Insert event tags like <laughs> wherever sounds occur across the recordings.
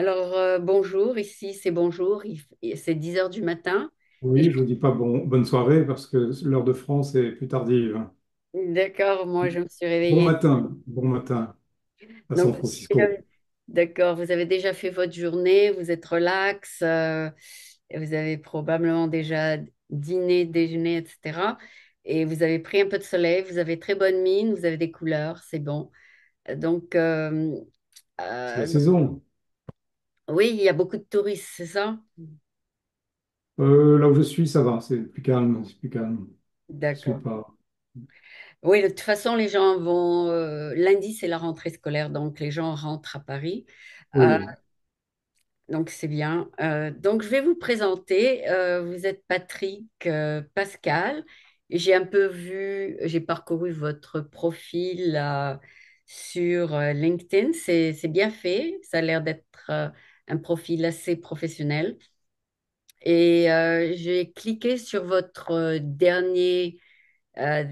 Alors, euh, bonjour, ici c'est bonjour, c'est 10 heures du matin. Oui, je vous dis pas bon, bonne soirée parce que l'heure de France est plus tardive. D'accord, moi je me suis Bon réveillée. matin, bon matin à San Francisco. d'accord, vous avez déjà fait votre journée, vous êtes relax, euh, et vous avez probablement déjà dîné, déjeuné, etc. Et vous avez pris un peu de soleil, vous avez très bonne mine, vous avez des couleurs, c'est bon. Donc, euh, C'est la saison. Oui, il y a beaucoup de touristes, c'est ça? Euh, là où je suis, ça va, c'est plus calme, c'est plus calme. D'accord. pas. Oui, de toute façon, les gens vont. euh, lundi, c'est la rentrée scolaire, donc les gens rentrent à Paris. Euh, Oui, donc, c'est bien. Euh, donc, je vais vous présenter. Euh, vous êtes Patrick euh, Pascal. J'ai un peu vu, j'ai parcouru votre profil euh, sur euh, LinkedIn. C'est, c'est bien fait. Ça a l'air d'être euh, un profil assez professionnel. Et euh, j'ai cliqué sur votre euh, dernier euh,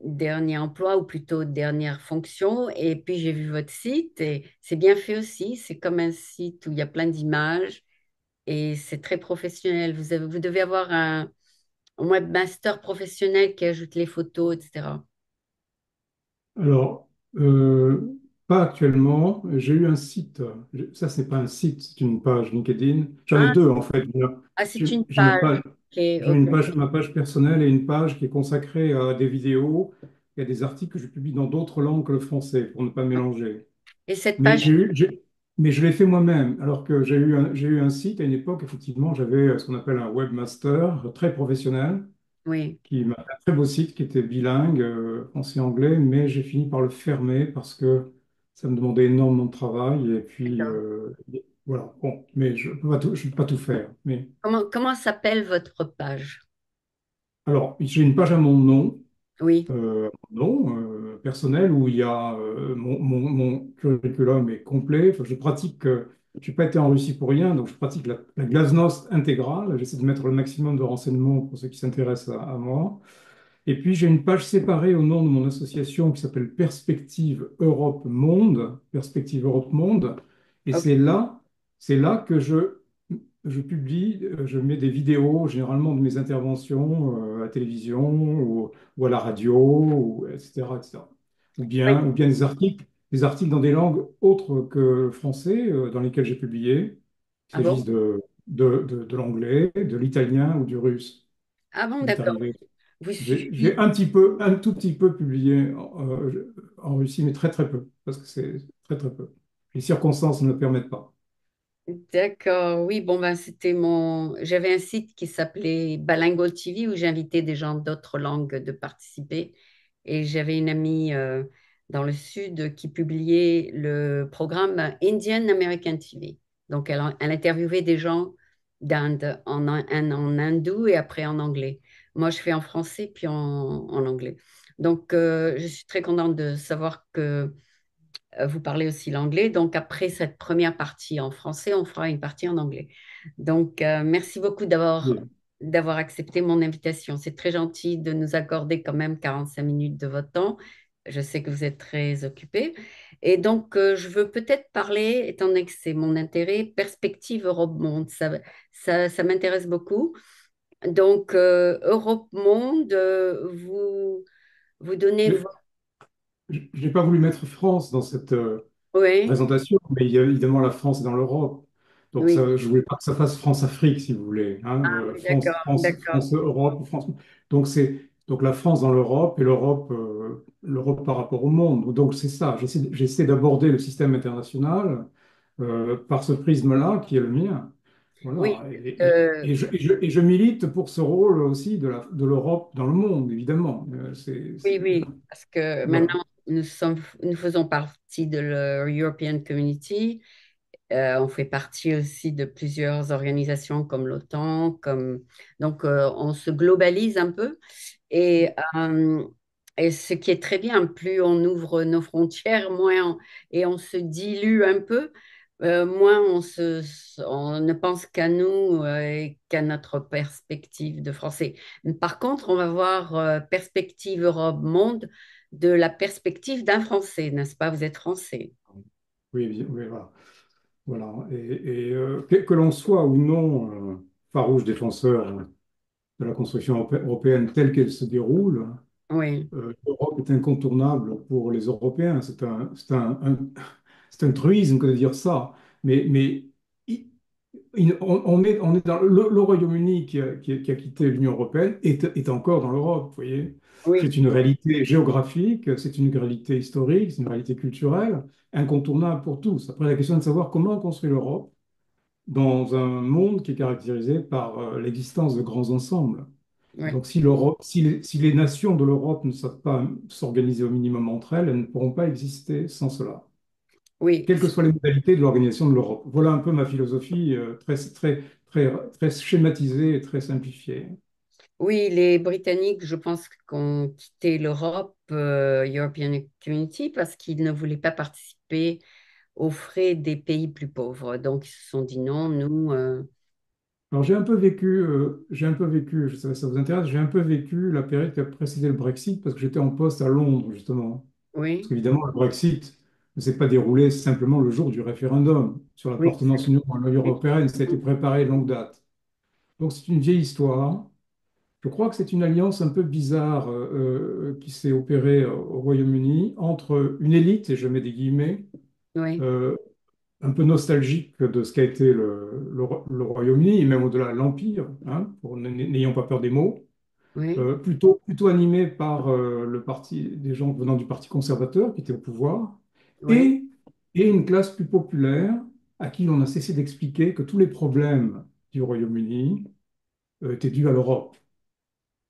dernier emploi ou plutôt dernière fonction. Et puis j'ai vu votre site et c'est bien fait aussi. C'est comme un site où il y a plein d'images et c'est très professionnel. Vous avez- vous devez avoir un, webmaster professionnel qui ajoute les photos, etc. Alors, pas actuellement. J'ai eu un site. Ça, c'est pas un site, c'est une page LinkedIn. J'en ai Ah, deux en fait. ah, J'ai c'est une j'ai une page. page, Ok, j'ai une ok. page, ma page personnelle et une page qui est consacrée à des vidéos et à des articles que je publie dans d'autres langues que le français pour ne pas mélanger. Et cette Mais page, j'ai eu, j'ai- mais je l'ai fait moi-même. Alors que j'ai eu un, j'ai eu un site à une époque, effectivement, j'avais euh, ce qu'on appelle un webmaster très professionnel, oui, qui m'a fait un très beau site qui était bilingue, euh, français-anglais, mais j'ai fini par le fermer parce que ça me demandait énormément de travail. Et puis, euh, voilà. Bon, mais je ne peux pas tout, je peux pas tout faire. Mais Comment, comment s'appelle votre page? alors, j'ai une page à mon nom. Oui, euh, non, euh, personnel où il y a mon, mon- mon curriculum est complet. Enfin, je pratique, je n'ai pas été en Russie pour rien, donc je pratique la, la glasnost intégrale. J'essaie de mettre le maximum de renseignements pour ceux qui s'intéressent à, à moi. Et puis j'ai une page séparée au nom de mon association qui s'appelle Perspective Europe Monde, Perspective Europe Monde. Et ok. c'est là, c'est là que je je publie, je mets des vidéos généralement de mes interventions euh, à la télévision ou, ou à la radio, ou, etc., etc. Ou Oui. bien, ou bien des articles, des articles dans des langues autres que le français euh, dans lesquels j'ai publié, qu'il Ah bon? de, de, de, de l'anglais, de l'italien ou du russe. Ah bon, Il d'accord. J'ai un petit peu, un tout petit peu publié euh, en Russie, mais très très peu, parce que c'est très très peu. Les circonstances ne le permettent pas. D'accord, oui, bon ben c'était mon. J'avais un site qui s'appelait Bilingual TV où j'invitais des gens d'autres langues de participer. Et j'avais une amie euh, dans le sud qui publiait le programme Indian American TV. Donc elle, elle interviewait des gens d'Inde en, en, en hindou et après en anglais. Moi je fais en français puis en, en anglais. Donc euh, je suis très contente de savoir que euh, Vous parlez aussi l'anglais. Donc, après cette première partie en français, on fera une partie en anglais. Donc, euh, merci beaucoup d'avoir Oui. d'avoir accepté mon invitation. C'est très gentil de nous accorder quand même 45 minutes de votre temps. Je sais que vous êtes très occupé. Et donc, euh, je veux peut-être parler, étant donné que c'est mon intérêt, perspective Europe-Monde. Ça, ça, ça m'intéresse beaucoup. Donc, euh, Europe-Monde, euh, vous, vous donnez. Je n'ai pas voulu mettre France dans cette euh, Oui, présentation, mais il y a évidemment la France est dans l'Europe. Donc oui. ça, je voulais pas que ça fasse France-Afrique, si vous voulez. hein, Ah France, d'accord, France, d'accord. France-Europe ou France. Donc c'est donc la France dans l'Europe et l'Europe l'Europe par rapport au monde. Donc c'est ça. J'essaie d'aborder le système international par ce prisme-là qui est le mien. Oui, Voilà. Et, et- euh, et je, et je- et je milite pour ce rôle aussi de l'Europe dans le monde, évidemment. Euh, oui, oui, parce que maintenant, nous sommes, nous faisons partie de l'European Community. Euh, on fait partie aussi de plusieurs organisations comme l'OTAN, comme... donc euh, on se globalise un peu. Et, et ce qui est très bien, plus on ouvre nos frontières, moins on- et on se dilue un peu, euh, moins on se, on ne pense qu'à nous euh, et qu'à notre perspective de français. Par contre, on va voir euh, perspective Europe-Monde de la perspective d'un Français, n'est-ce pas? Vous êtes Français. Oui, oui, voilà. Voilà. Et, et, euh, que, que l'on soit ou non farouche défenseur de la construction europé- européenne telle qu'elle se déroule, Oui, l'Europe est incontournable pour les Européens. C'est un, c'est un, un- c'est un truisme que de dire ça. Mais, mais il- il- on, on est, on est dans le, le Royaume-Uni qui a, qui a- qui a quitté l'Union européenne est, est encore dans l'Europe, vous voyez. oui, C'est une réalité géographique, c'est une réalité historique, c'est une réalité culturelle, incontournable pour tous. Après, la question est de savoir comment on construit l'Europe dans un monde qui est caractérisé par euh, l'existence de grands ensembles. Donc, si l'Europe, si les, si les nations de l'Europe ne savent pas s'organiser au minimum entre elles, elles ne pourront pas exister sans cela, oui. quelles que soient les modalités de l'organisation de l'Europe. Voilà un peu ma philosophie euh, très, très, très, très schématisée et très simplifiée. Oui, les Britanniques, je pense, qu'ont quitté l'Europe, euh, European Community, parce qu'ils ne voulaient pas participer aux frais des pays plus pauvres. Donc, ils se sont dit non, nous, euh, Alors, j'ai un peu vécu, euh, j'ai un peu vécu, je sais pas si ça vous intéresse, j'ai un peu vécu la période qui a précédé le Brexit parce que j'étais en poste à Londres, justement. Parce oui, qu'évidemment, le Brexit ne s'est pas déroulé simplement le jour du référendum sur oui, l'appartenance à l'Union européenne, ça a été préparé de longue date. Donc, c'est une vieille histoire. Je crois que c'est une alliance un peu bizarre euh, euh, qui s'est opérée euh, au Royaume-Uni entre une élite, et je mets des guillemets, oui, euh, un peu nostalgique de ce qu'a été le, le Ro- le Royaume-Uni, et même au-delà l'Empire, hein, pour n- n'ayons pas peur des mots, oui, euh, plutôt, plutôt animé par euh, le parti, des gens venant du Parti conservateur qui étaient au pouvoir, oui, et, et une classe plus populaire à qui l'on a cessé d'expliquer que tous les problèmes du Royaume-Uni euh, étaient dus à l'Europe.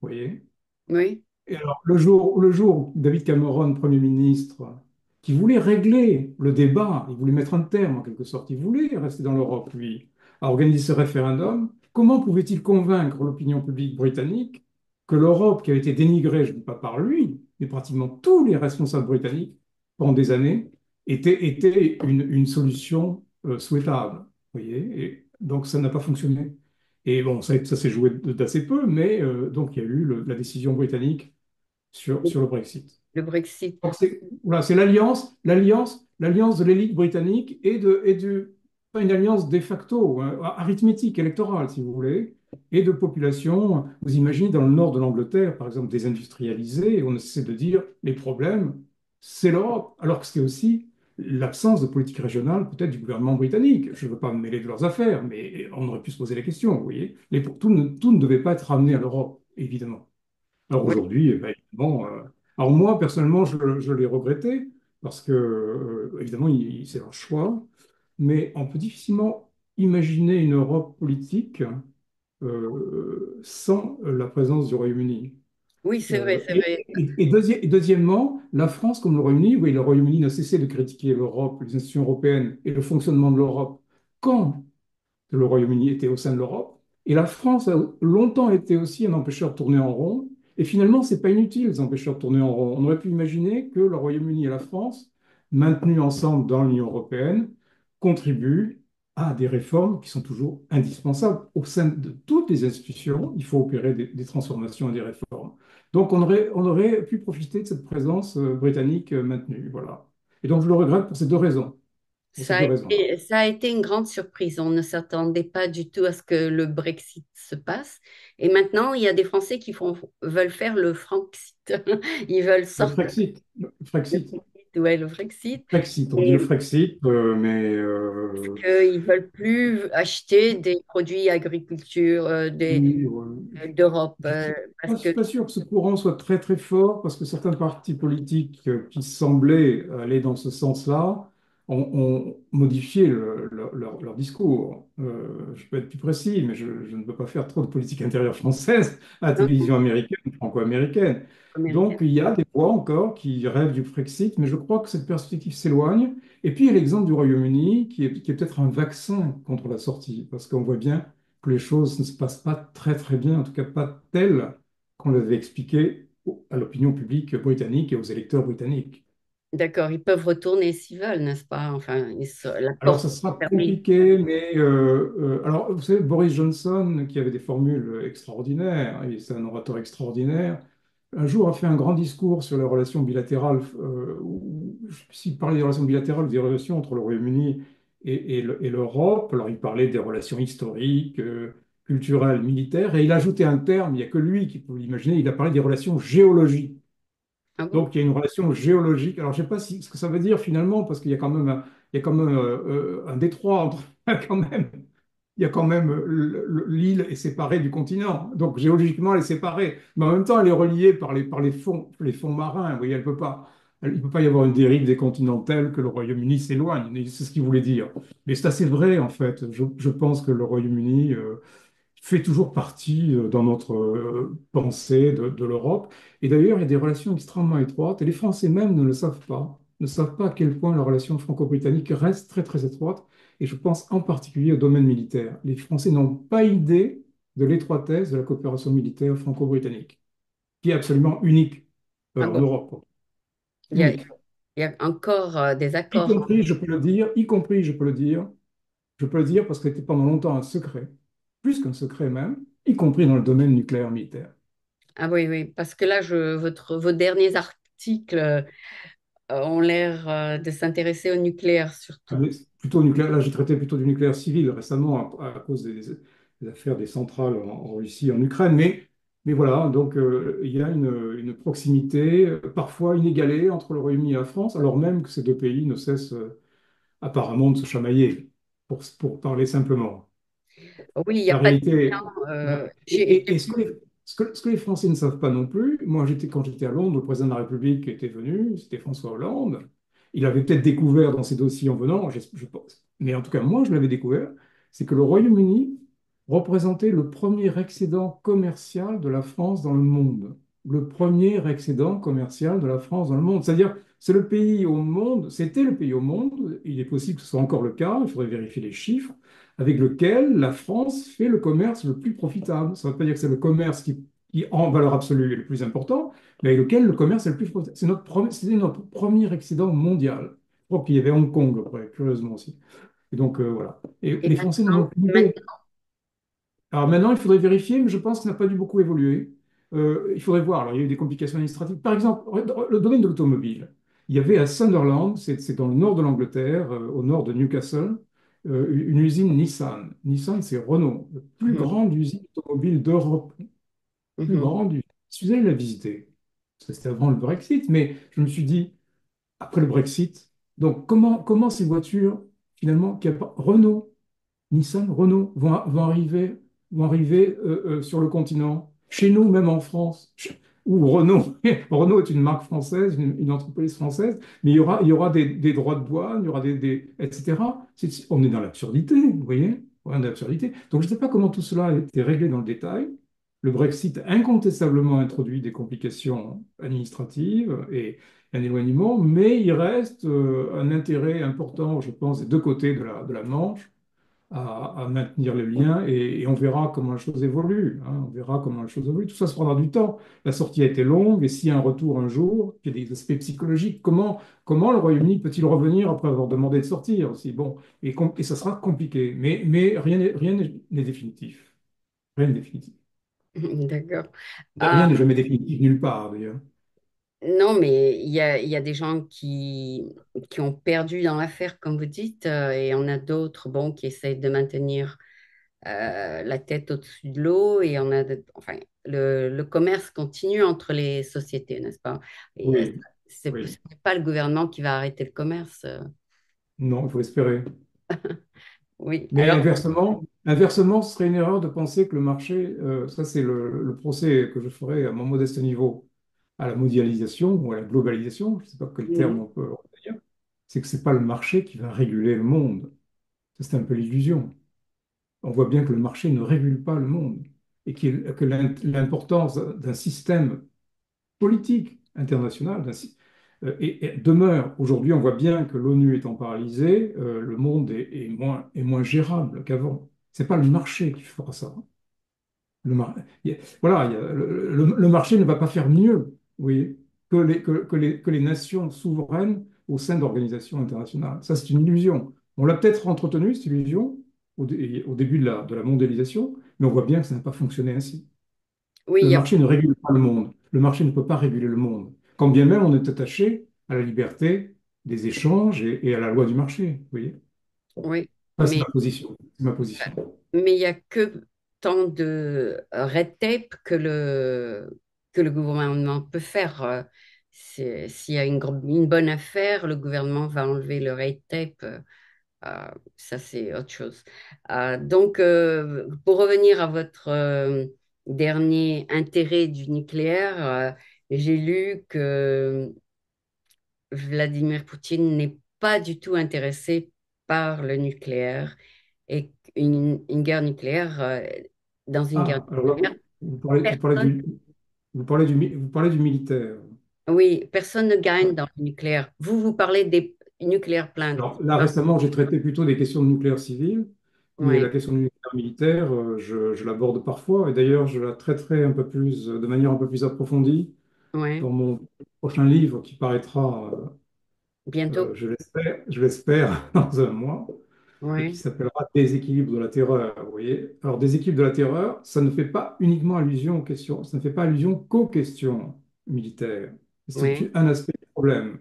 Vous voyez? oui, Et alors, le jour, le jour où David Cameron, Premier ministre, qui voulait régler le débat, il voulait mettre un terme en quelque sorte, il voulait rester dans l'Europe, lui, a organisé ce référendum, comment pouvait-il convaincre l'opinion publique britannique que l'Europe, qui avait été dénigrée, je ne dis pas par lui, mais pratiquement tous les responsables britanniques pendant des années, était, était une, une solution euh, souhaitable, voyez? Et donc, ça n'a pas fonctionné. Et bon, ça, ça s'est joué d'assez peu, mais euh, donc il y a eu le- la décision britannique sur, sur le Brexit. le Brexit. C'est voilà, c'est l'alliance, l'alliance, l'alliance de l'élite britannique et de, et de pas une alliance de facto, hein, arithmétique, électorale, si vous voulez, et de population. Vous imaginez dans le nord de l'Angleterre, par exemple, désindustrialisée, on essaie de dire les problèmes, c'est l'Europe, alors que c'était aussi l'absence de politique régionale peut-être du gouvernement britannique. Je ne veux pas me mêler de leurs affaires, mais on aurait pu se poser la question, vous voyez. Tout, ne, tout devait pas être ramené à l'Europe, évidemment. Alors aujourd'hui, eh ben, évidemment, euh, alors moi, personnellement, je, l'ai regretté parce que, euh, évidemment, c'est leur choix, mais on peut difficilement imaginer une Europe politique euh, sans la présence du Royaume-Uni. Oui, c'est vrai, Euh, c'est et, vrai. et- et deuxi- et deuxièmement, la France comme le Royaume-Uni, oui, le Royaume-Uni n'a cessé de critiquer l'Europe, les institutions européennes et le fonctionnement de l'Europe quand le Royaume-Uni était au sein de l'Europe. Et la France a longtemps été aussi un empêcheur de tourner en rond. Et finalement, c'est pas inutile, les empêcheurs de tourner en rond. On aurait pu imaginer que le Royaume-Uni et la France, maintenus ensemble dans l'Union européenne, contribuent à des réformes qui sont toujours indispensables. Au sein de toutes les institutions, il faut opérer des, des transformations et des réformes. Donc, on aurait, on aurait pu profiter de cette présence euh, britannique euh, maintenue. Voilà. Et donc, je le regrette pour ces deux raisons. Ça a été, ça a été une grande surprise. On ne s'attendait pas du tout à ce que le Brexit se passe. Et maintenant, il y a des Français qui font, veulent faire le Franxit. <laughs> Ils veulent Le sortir Frexit. Le Frexit. Ouais, le Brexit. Frexit, on dit le Et Frexit, euh, mais parce euh, qu'ils ne veulent plus acheter des produits agriculture euh, ouais. d'Europe. Je euh, ne parce suis que, pas sûr que ce courant soit très très fort parce que certains partis politiques euh, qui semblaient aller dans ce sens-là ont, ont modifié le- le- leur, leur discours. Euh, je peux être plus précis, mais je, je ne peux pas faire trop de politique intérieure française à la télévision américaine, franco-américaine. américaine. Donc il y a des voix encore qui rêvent du Frexit, mais je crois que cette perspective s'éloigne. Et puis il y a l'exemple du Royaume-Uni qui est, qui est peut-être un vaccin contre la sortie, parce qu'on voit bien que les choses ne se passent pas très très bien, en tout cas pas telles qu'on l'avait expliqué à l'opinion publique britannique et aux électeurs britanniques. D'accord, ils peuvent retourner s'ils veulent, n'est-ce pas? Enfin, ils se- la Alors porte ça est sera fermée. compliqué, mais euh, euh, alors vous savez, Boris Johnson, qui avait des formules extraordinaires, et c'est un orateur extraordinaire, un jour a fait un grand discours sur les relations bilatérales, euh, où- s'il parlait des relations bilatérales des relations entre le Royaume-Uni et, et le- et l'Europe. Alors, il parlait des relations historiques, euh, culturelles, militaires, et il ajoutait un terme, il n'y a que lui qui peut l'imaginer, il a parlé des relations géologiques. Ah? Donc, il y a une relation géologique. Alors, je ne sais pas ce que ça veut dire finalement, parce qu'il y a quand même un, il y a quand même, euh, euh, un détroit entre, <laughs> quand même, il y a quand même euh, le- le- l'île est séparée du continent. Donc, géologiquement, elle est séparée. Mais en même temps, elle est reliée par les, par les fonds, les fonds marins. Vous elle peut pas, il ne peut pas y avoir une dérive des continents telle que le Royaume-Uni s'éloigne. C'est ce qu'il voulait dire. Mais c'est assez vrai, en fait. Je, pense que le Royaume-Uni, fait toujours partie euh, dans notre euh, pensée de, de l'Europe. Et d'ailleurs, il y a des relations extrêmement étroites, et les Français même ne le savent pas, ne savent pas à quel point la relation franco-britannique reste très très étroite, et je pense en particulier au domaine militaire. Les Français n'ont pas idée de l'étroitesse de la coopération militaire franco-britannique, qui est absolument unique euh, en? Europe. Il y a, Unique. il y a encore euh, des Y accords. compris, je peux le dire, y compris, je peux le dire, je peux le dire parce que c'était pendant longtemps un secret, plus qu'un secret même, y compris dans le domaine nucléaire militaire. Ah oui, oui, parce que là, je, votre, vos derniers articles euh, ont l'air euh, de s'intéresser au nucléaire Ah, surtout. c'est Plutôt nucléaire, là, j'ai traité plutôt du nucléaire civil récemment à, à cause des, des affaires des centrales en, en Russie, en Ukraine. Mais, mais voilà, donc euh, il y a une, une proximité parfois inégalée entre le Royaume-Uni et la France, alors même que ces deux pays ne cessent euh, apparemment de se chamailler, pour, pour parler simplement. Oui, il n'y a La pas de... euh. Et, ce que les, ce que, ce que les Français ne savent pas non plus, moi quand j'étais à Londres, le président de la République était venu, c'était François Hollande. Il avait peut-être découvert dans ses dossiers en venant, je, je pense, mais en tout cas moi je l'avais découvert, c'est que le Royaume-Uni représentait le premier excédent commercial de la France dans le monde. Le premier excédent commercial de la France dans le monde. C'est-à-dire, c'est le pays au monde, c'était le pays au monde, il est possible que ce soit encore le cas, il faudrait vérifier les chiffres, avec lequel la France fait le commerce le plus profitable. Ça ne veut pas dire que c'est le commerce qui, qui, en valeur absolue, est le plus important, mais avec lequel le commerce est le plus profitable. C'est notre, premier- c'était notre premier excédent mondial. Je crois qu'il y avait Hong Kong après, curieusement aussi. Et donc, euh, voilà. Et et les Français n'en ont maintenant, aucune idée. maintenant- Alors maintenant, il faudrait vérifier, mais je pense que ça n'a pas dû beaucoup évoluer. Euh, il faudrait voir. Alors, il y a eu des complications administratives. Par exemple, le domaine de l'automobile. Il y avait à Sunderland, c'est dans le nord de l'Angleterre, euh, au nord de Newcastle, euh, une usine Nissan. Nissan, c'est Renault, la plus Mhm, grande usine automobile d'Europe. Plus mhm. grande usine. Je suis allé la visiter. C'était avant le Brexit, mais je me suis dit, après le Brexit, donc comment, comment ces voitures, finalement, qui Renault, Nissan, Renault vont, vont arriver, vont arriver euh, euh, sur le continent, chez nous, même en France, Où Renault, <laughs> Renault est une marque française, une, entreprise française, mais il y aura, des, droits de douane, il y aura des, etc. On est dans l'absurdité, vous voyez? On est dans l'absurdité. Donc, je ne sais pas comment tout cela a été réglé dans le détail. Le Brexit incontestablement introduit des complications administratives et un éloignement, mais il reste euh, un intérêt important, je pense, des deux côtés de de la Manche à, à maintenir le lien et, et on verra comment la chose évolue. hein. on verra comment la chose évolue. Tout ça se prendra du temps. La sortie a été longue et s'il y a un retour un jour, il y a des aspects psychologiques. Comment, comment le Royaume-Uni peut-il revenir après avoir demandé de sortir aussi? Bon, et, ça sera compliqué, mais, mais rien n'est définitif. Rien n'est définitif. <laughs> D'accord. Rien n'est jamais définitif nulle part d'ailleurs. Non, mais il y a, il y a des gens qui, qui ont perdu dans l'affaire, comme vous dites, euh, et on a d'autres, bon, qui essayent de maintenir euh, la tête au-dessus de l'eau, et on a, de- enfin, le, le commerce continue entre les sociétés, n'est-ce pas? Et Oui, c'est ce oui. n'est pas le gouvernement qui va arrêter le commerce. euh, Non, il faut espérer. <laughs> oui, Mais alors, inversement, inversement, ce serait une erreur de penser que le marché, euh, ça c'est le, le procès que je ferai à mon modeste niveau à la mondialisation ou à la globalisation, je ne sais pas quel terme on peut dire, c'est que ce n'est pas le marché qui va réguler le monde. C'est un peu l'illusion. On voit bien que le marché ne régule pas le monde et que l'im- l'importance d'un système politique international euh, et, et demeure. Aujourd'hui, on voit bien que l'ONU étant paralysée, euh, le monde est, est moins, est moins gérable qu'avant. C'est pas le marché qui fera ça. Le, mar- voilà, le marché ne va pas faire mieux, oui, que les, que, que les, que les nations souveraines au sein d'organisations internationales. Ça, c'est une illusion. On l'a peut-être entretenue, cette illusion, au, dé- au début de la, de la mondialisation, mais on voit bien que ça n'a pas fonctionné ainsi. oui, Le a, marché ne régule pas le monde. Le marché ne peut pas réguler le monde. Quand bien même on est attaché à la liberté des échanges et, et à la loi du marché. Vous voyez? oui, Ça, c'est mais ma position. C'est ma position. mais il n'y a que tant de red tape que le, que le gouvernement peut faire. Euh, S'il y a une, bonne affaire, le gouvernement va enlever le red tape. euh, euh, ça, c'est autre chose. Euh, donc, euh, pour revenir à votre dernier intérêt du nucléaire, j'ai lu que Vladimir Poutine n'est pas du tout intéressé par le nucléaire et une, une guerre nucléaire, dans une guerre Ah, nucléaire, vous parlez, vous parlez personne, du, vous parlez du, mi- vous parlez du militaire. oui, personne ne gagne dans le nucléaire. Vous, vous parlez des nucléaires. Alors là, récemment, j'ai traité plutôt des questions de nucléaire civil, mais la question du nucléaire militaire, euh, je, je l'aborde parfois, et d'ailleurs, je la traiterai un peu plus, de manière un peu plus approfondie oui, dans mon prochain livre qui paraîtra, euh, bientôt. euh, je l'espère, <laughs> dans un mois. Et qui s'appellera Déséquilibre de la terreur. Vous voyez? Alors, Déséquilibre de la terreur, ça ne fait pas uniquement allusion aux questions, ça ne fait pas allusion qu'aux questions militaires. C'est oui, un aspect du problème.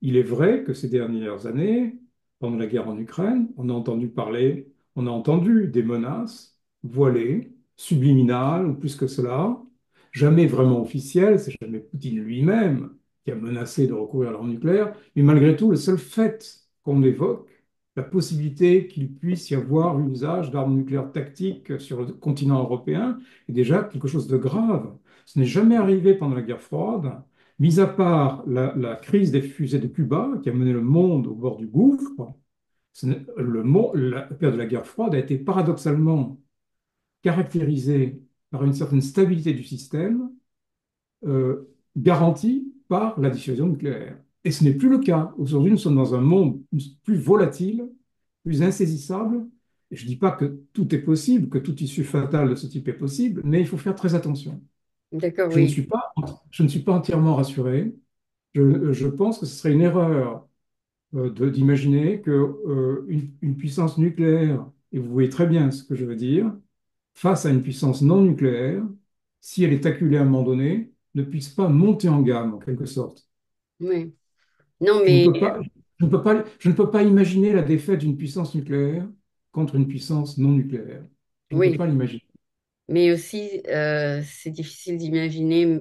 Il est vrai que ces dernières années, pendant la guerre en Ukraine, on a entendu parler, on a entendu des menaces voilées, subliminales ou plus que cela, jamais vraiment officielles, c'est jamais Poutine lui-même qui a menacé de recourir à l'arme nucléaire, mais malgré tout, le seul fait qu'on évoque, la possibilité qu'il puisse y avoir l'usage d'armes nucléaires tactiques sur le continent européen est déjà quelque chose de grave. Ce n'est jamais arrivé pendant la guerre froide, mis à part la, crise des fusées de Cuba qui a mené le monde au bord du gouffre. la période de la guerre froide a été paradoxalement caractérisée par une certaine stabilité du système euh, garantie par la dissuasion nucléaire. Et ce n'est plus le cas. Aujourd'hui, nous sommes dans un monde plus volatile, plus insaisissable. Et je ne dis pas que tout est possible, que toute issue fatale de ce type est possible, mais il faut faire très attention. d'accord, Je ne suis pas, je ne suis pas entièrement rassuré. Je, je pense que ce serait une erreur euh, d'imaginer que euh, une puissance nucléaire, et vous voyez très bien ce que je veux dire, face à une puissance non nucléaire, si elle est acculée à un moment donné, ne puisse pas monter en gamme, en quelque sorte. oui. Non, Je ne mais peux pas, je ne peux pas, je ne peux pas imaginer la défaite d'une puissance nucléaire contre une puissance non nucléaire. Je ne peux oui, pas l'imaginer. mais aussi, euh, c'est difficile d'imaginer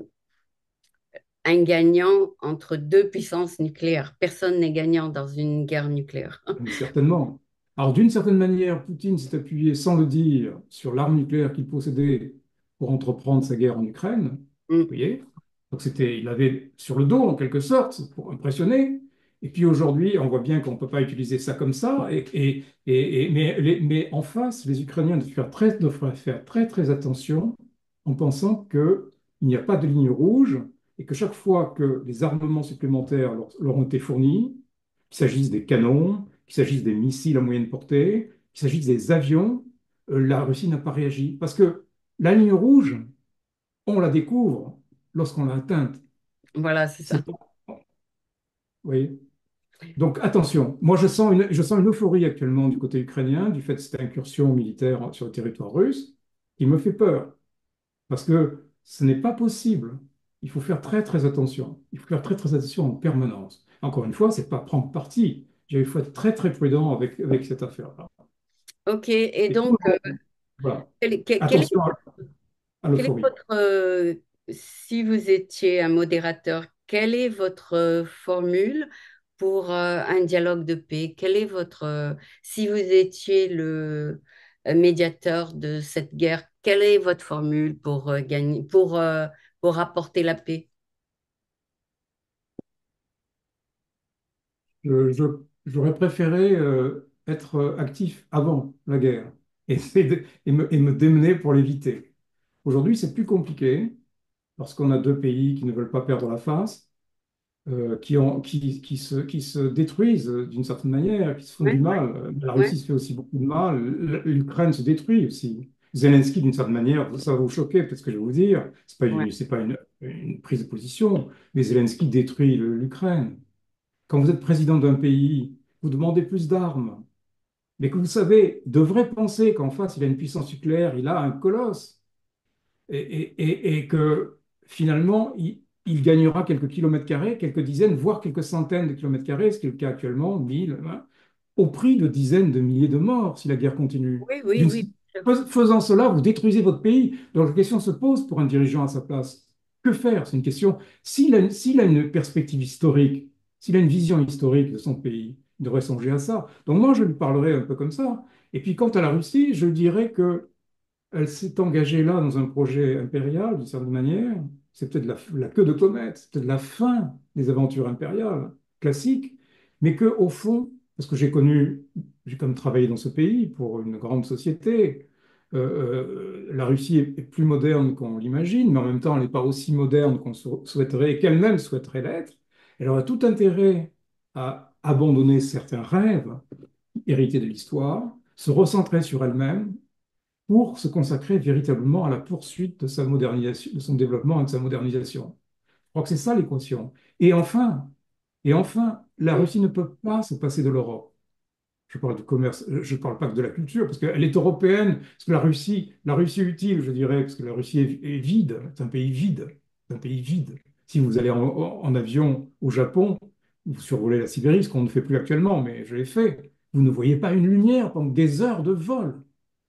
un gagnant entre deux puissances nucléaires. Personne n'est gagnant dans une guerre nucléaire. <laughs> Certainement. Alors, d'une certaine manière, Poutine s'est appuyé, sans le dire, sur l'arme nucléaire qu'il possédait pour entreprendre sa guerre en Ukraine. Vous Mm, voyez? Donc, c'était, il avait sur le dos, en quelque sorte, pour impressionner. Et puis aujourd'hui, on voit bien qu'on ne peut pas utiliser ça comme ça. Et, et- et- mais, en face, les Ukrainiens doivent faire très, devraient faire très, très attention en pensant qu'il n'y a pas de ligne rouge et que chaque fois que les armements supplémentaires leur, leur ont été fournis, qu'il s'agisse des canons, qu'il s'agisse des missiles à moyenne portée, qu'il s'agisse des avions, euh, la Russie n'a pas réagi. Parce que la ligne rouge, on la découvre lorsqu'on l'a atteinte. Voilà, c'est ça. Pas... Oui. Donc attention, moi je sens une, je sens une euphorie actuellement du côté ukrainien du fait de cette incursion militaire sur le territoire russe qui me fait peur. Parce que ce n'est pas possible. Il faut faire très très attention. Il faut faire très très attention en permanence. Encore une fois, c'est pas prendre parti. Il faut être très très prudent avec, avec cette affaire-là. Ok, et Et donc, euh, toujours, voilà, quel, quel- quel est, attention à, à quel est l'euphorie. votre, euh, si vous étiez un modérateur, quelle est votre euh, formule pour euh, un dialogue de paix? Quelle est votre, euh, si vous étiez le médiateur de cette guerre, quelle est votre formule pour gagner, pour, pour apporter la paix? J'aurais préféré être actif avant la guerre et, <laughs> et me, et me démener pour l'éviter. Aujourd'hui, c'est plus compliqué parce qu'on a deux pays qui ne veulent pas perdre la face, euh, qui, ont, qui, qui se, qui se détruisent d'une certaine manière, qui se font Oui, du mal. La oui, Russie se fait aussi beaucoup de mal. L'Ukraine se détruit aussi. Zelensky, d'une certaine manière, ça va vous choquer, peut-être ce que je vais vous dire. C'est pas oui. une, pas une, une prise de position, mais Zelensky détruit l'Ukraine. Quand vous êtes président d'un pays, vous demandez plus d'armes, mais que vous savez, devrait penser qu'en face, il a une puissance nucléaire, il a un colosse et, et- et- et que finalement, il, il gagnera quelques kilomètres carrés, quelques dizaines, voire quelques centaines de kilomètres carrés, ce qui est le cas actuellement, 1000, hein. au prix de dizaines de milliers de morts si la guerre continue. Oui, oui, oui. fais- Faisant cela, vous détruisez votre pays. Donc la question se pose pour un dirigeant à sa place. Que faire? C'est une question. S'il a, s'il a une perspective historique, s'il a une vision historique de son pays, il devrait songer à ça. Donc moi, je lui parlerai un peu comme ça. Et puis quant à la Russie, je dirais que elle s'est engagée là dans un projet impérial, d'une certaine manière. C'est peut-être la, queue de comète, c'est peut-être la fin des aventures impériales classiques, mais que au fond, parce que j'ai connu, j'ai comme travaillé dans ce pays pour une grande société, euh, euh, la Russie est, plus moderne qu'on l'imagine, mais en même temps, elle n'est pas aussi moderne qu'on sou- souhaiterait, qu'elle-même souhaiterait l'être. Elle aurait tout intérêt à abandonner certains rêves hérités de l'histoire, se recentrer sur elle-même pour se consacrer véritablement à la poursuite de sa modernisation, de son développement et de sa modernisation. Je crois que c'est ça l'équation. Et enfin, et enfin, la. Russie ne peut pas se passer de l'Europe. Je parle du commerce, je ne parle pas que de la culture, parce qu'elle est européenne, parce que la Russie, la Russie est utile, je dirais, parce que la Russie est, vide, c'est un pays vide, un pays vide. Si vous allez en, en avion au Japon, vous survolez la Sibérie, ce qu'on ne fait plus actuellement, mais je l'ai fait, vous ne voyez pas une lumière pendant des heures de vol.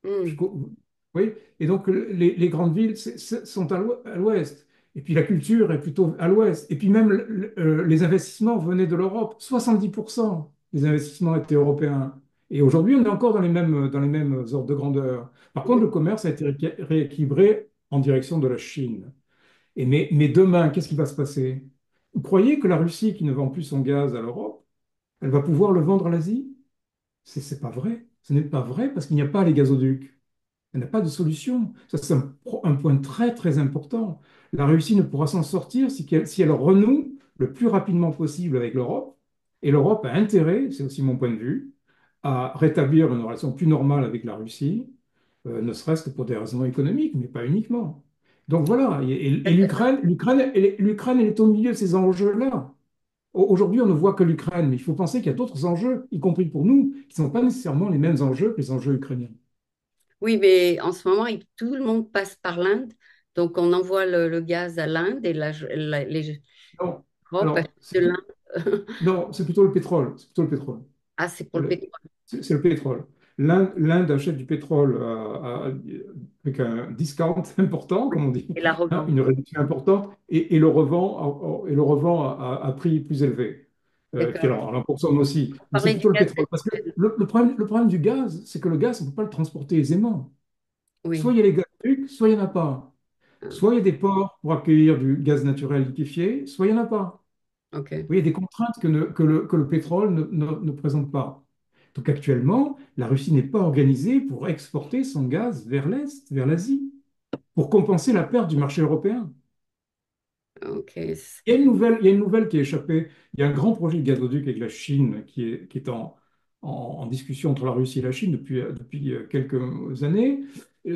Mm. oui, et donc les, grandes villes sont à l'ou- à l'ouest. Et puis la culture est plutôt à l'ouest. Et puis même euh, les investissements venaient de l'Europe. 70% des investissements étaient européens. Et aujourd'hui, on est encore dans les mêmes, dans les mêmes ordres de grandeur. Par contre, le commerce a été rééquilibré en direction de la Chine. Et mais, mais demain, qu'est-ce qui va se passer? Vous croyez que la Russie, qui ne vend plus son gaz à l'Europe, elle va pouvoir le vendre à l'Asie? C'est c'est pas vrai. Ce n'est pas vrai parce qu'il n'y a pas les gazoducs. Elle n'a pas de solution. Ça, c'est un, point très, très important. La Russie ne pourra s'en sortir si, elle renoue le plus rapidement possible avec l'Europe. Et l'Europe a intérêt, c'est aussi mon point de vue, à rétablir une relation plus normale avec la Russie, euh, ne serait-ce que pour des raisons économiques, mais pas uniquement. Donc voilà, et, et- l'Ukraine, elle est au milieu de ces enjeux-là. Au- Aujourd'hui, on ne voit que l'Ukraine, mais il faut penser qu'il y a d'autres enjeux, y compris pour nous, qui ne sont pas nécessairement les mêmes enjeux que les enjeux ukrainiens. Oui, mais en ce moment, tout le monde passe par l'Inde. Donc, on envoie le, le gaz à l'Inde et la, la- les Non, alors, de c'est <laughs> non, plutôt le pétrole. C'est plutôt le pétrole. Ah, c'est pour le Le- pétrole c'est le pétrole. L'Inde achète du pétrole à- à- avec un discount <laughs> important, comme on dit, et la hein, une réduction importante, et, et le revend, à, et le revend à, à- à prix plus élevé. Euh, D'accord. alors, on en consomme aussi. Mais c'est plutôt le pétrole. Parce que le, le problème, le problème du gaz, c'est que le gaz, on ne peut pas le transporter aisément. Soit il y a les gazoducs, soit il n'y en a pas. Soit il y a des ports pour accueillir du gaz naturel liquéfié, soit il n'y en a pas. Oui, il y a des contraintes que, ne- que le, que le pétrole ne, ne- ne présente pas. Donc actuellement, la Russie n'est pas organisée pour exporter son gaz vers l'Est, vers l'Asie, pour compenser la perte du marché européen. Il y a une nouvelle, il y a une nouvelle qui est échappée. Il y a un grand projet de gazoduc avec la Chine qui est, qui est en, en- en discussion entre la Russie et la Chine depuis, depuis quelques années.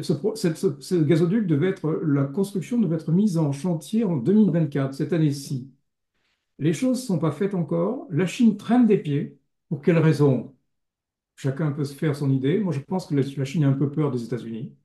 Ce, gazoduc devait être, la construction devait être mise en chantier en 2024, cette année-ci. Les choses ne sont pas faites encore. La Chine traîne des pieds. Pour quelles raisons? Chacun peut se faire son idée. Moi, je pense que la la Chine a un peu peur des États-Unis.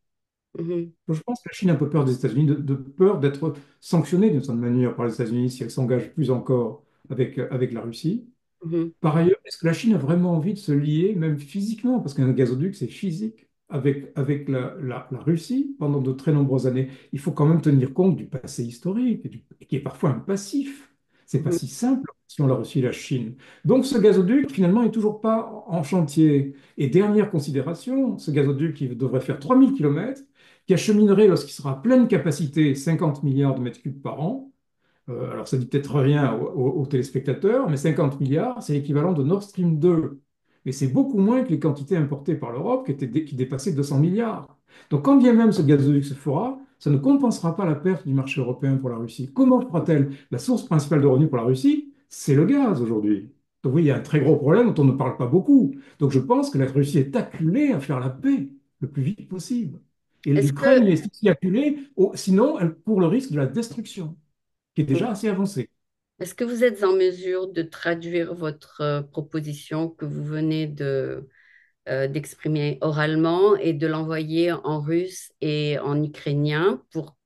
Mhm, Je pense que la Chine a un peu peur des États-Unis, de, de peur d'être sanctionnée d'une certaine manière par les États-Unis si elle s'engage plus encore avec, avec la Russie. mhm, Par ailleurs, est-ce que la Chine a vraiment envie de se lier, même physiquement, parce qu'un gazoduc, c'est physique, avec, avec la, la- la Russie pendant de très nombreuses années? Il faut quand même tenir compte du passé historique, et du- et qui est parfois un passif. C'est pas si simple si on la et la Chine. Donc ce gazoduc, finalement, n'est toujours pas en chantier. Et dernière considération, ce gazoduc qui devrait faire 3000 km, qui acheminerait, lorsqu'il sera à pleine capacité, 50 milliards de mètres cubes par an, euh, alors, ça dit peut-être rien aux, téléspectateurs, mais 50 milliards, c'est l'équivalent de Nord Stream 2. Mais c'est beaucoup moins que les quantités importées par l'Europe qui, qui dépassaient 200 milliards. Donc, quand bien même ce gazoduc se fera, ça ne compensera pas la perte du marché européen pour la Russie. Comment fera-t-elle? La source principale de revenus pour la Russie, c'est le gaz aujourd'hui. Donc, oui, il y a un très gros problème dont on ne parle pas beaucoup. Donc, je pense que la Russie est acculée à faire la paix le plus vite possible. Et que, l'Ukraine est aussi acculée, au- sinon elle court le risque de la destruction qui est déjà assez avancé. est-ce que vous êtes en mesure de traduire votre euh, proposition que vous venez de, euh, d'exprimer oralement et de l'envoyer en russe et en ukrainien pour,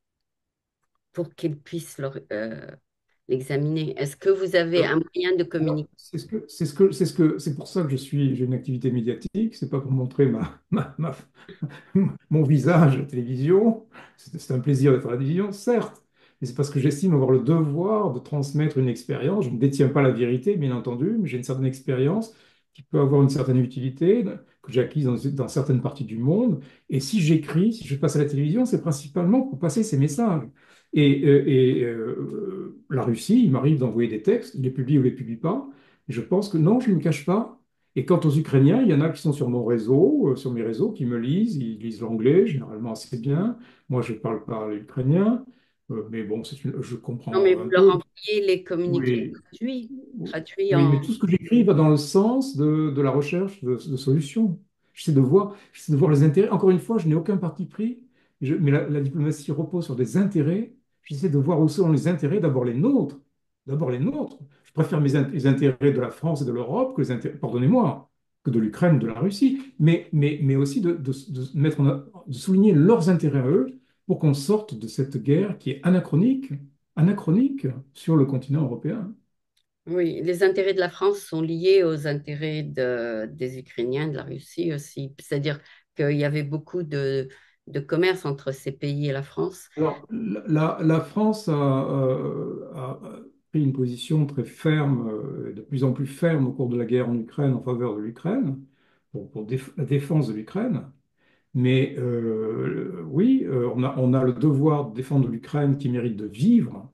pour qu'ils puissent euh, l'examiner. Est-ce que vous avez un moyen de communiquer? c'est ce que, c'est ce que, c'est ce que, c'est pour ça que je suis, j'ai une activité médiatique. C'est pas pour montrer ma, ma, ma- <laughs> mon visage à la télévision. C'est c'est un plaisir d'être à la télévision, certes, mais c'est parce que j'estime avoir le devoir de transmettre une expérience. Je ne détiens pas la vérité, bien entendu, mais j'ai une certaine expérience qui peut avoir une certaine utilité, que j'ai acquise dans, certaines parties du monde. Et si j'écris, si je passe à la télévision, c'est principalement pour passer ces messages. Et, euh, et, euh, la Russie, il m'arrive d'envoyer des textes, ils les publient ou les publient pas. Je pense que non, je ne me cache pas. Et quant aux Ukrainiens, il y en a qui sont sur mon réseau, euh, sur mes réseaux, qui me lisent, ils lisent l'anglais, généralement assez bien. Moi, je ne parle pas l'ukrainien, mais bon, c'est une- je Non, mais comprends vous leur envoyez les communiqués Oui, en... mais tout ce que j'écris va dans le sens de, de la recherche de, de solutions. J'essaie de voir, j'essaie de voir les intérêts. Encore une fois, je n'ai aucun parti pris, je- mais la, la diplomatie repose sur des intérêts. J'essaie de voir où sont les intérêts, d'abord les nôtres. D'abord les nôtres. Je préfère mes les intérêts de la France et de l'Europe que les intérêts, pardonnez-moi, que de l'Ukraine, de la Russie, mais, mais, mais aussi de, de, de mettre en de souligner leurs intérêts à eux pour qu'on sorte de cette guerre qui est anachronique, anachronique sur le continent européen. Oui, les intérêts de la France sont liés aux intérêts de- des Ukrainiens, de la Russie aussi. C'est-à-dire qu'il y avait beaucoup de, de commerce entre ces pays et la France. Alors, la, la France a, euh, a pris une position très ferme, euh, de plus en plus ferme au cours de la guerre en Ukraine en faveur de l'Ukraine, pour, pour déf- la défense de l'Ukraine. Mais euh, oui, euh, on a, le devoir de défendre l'Ukraine qui mérite de vivre.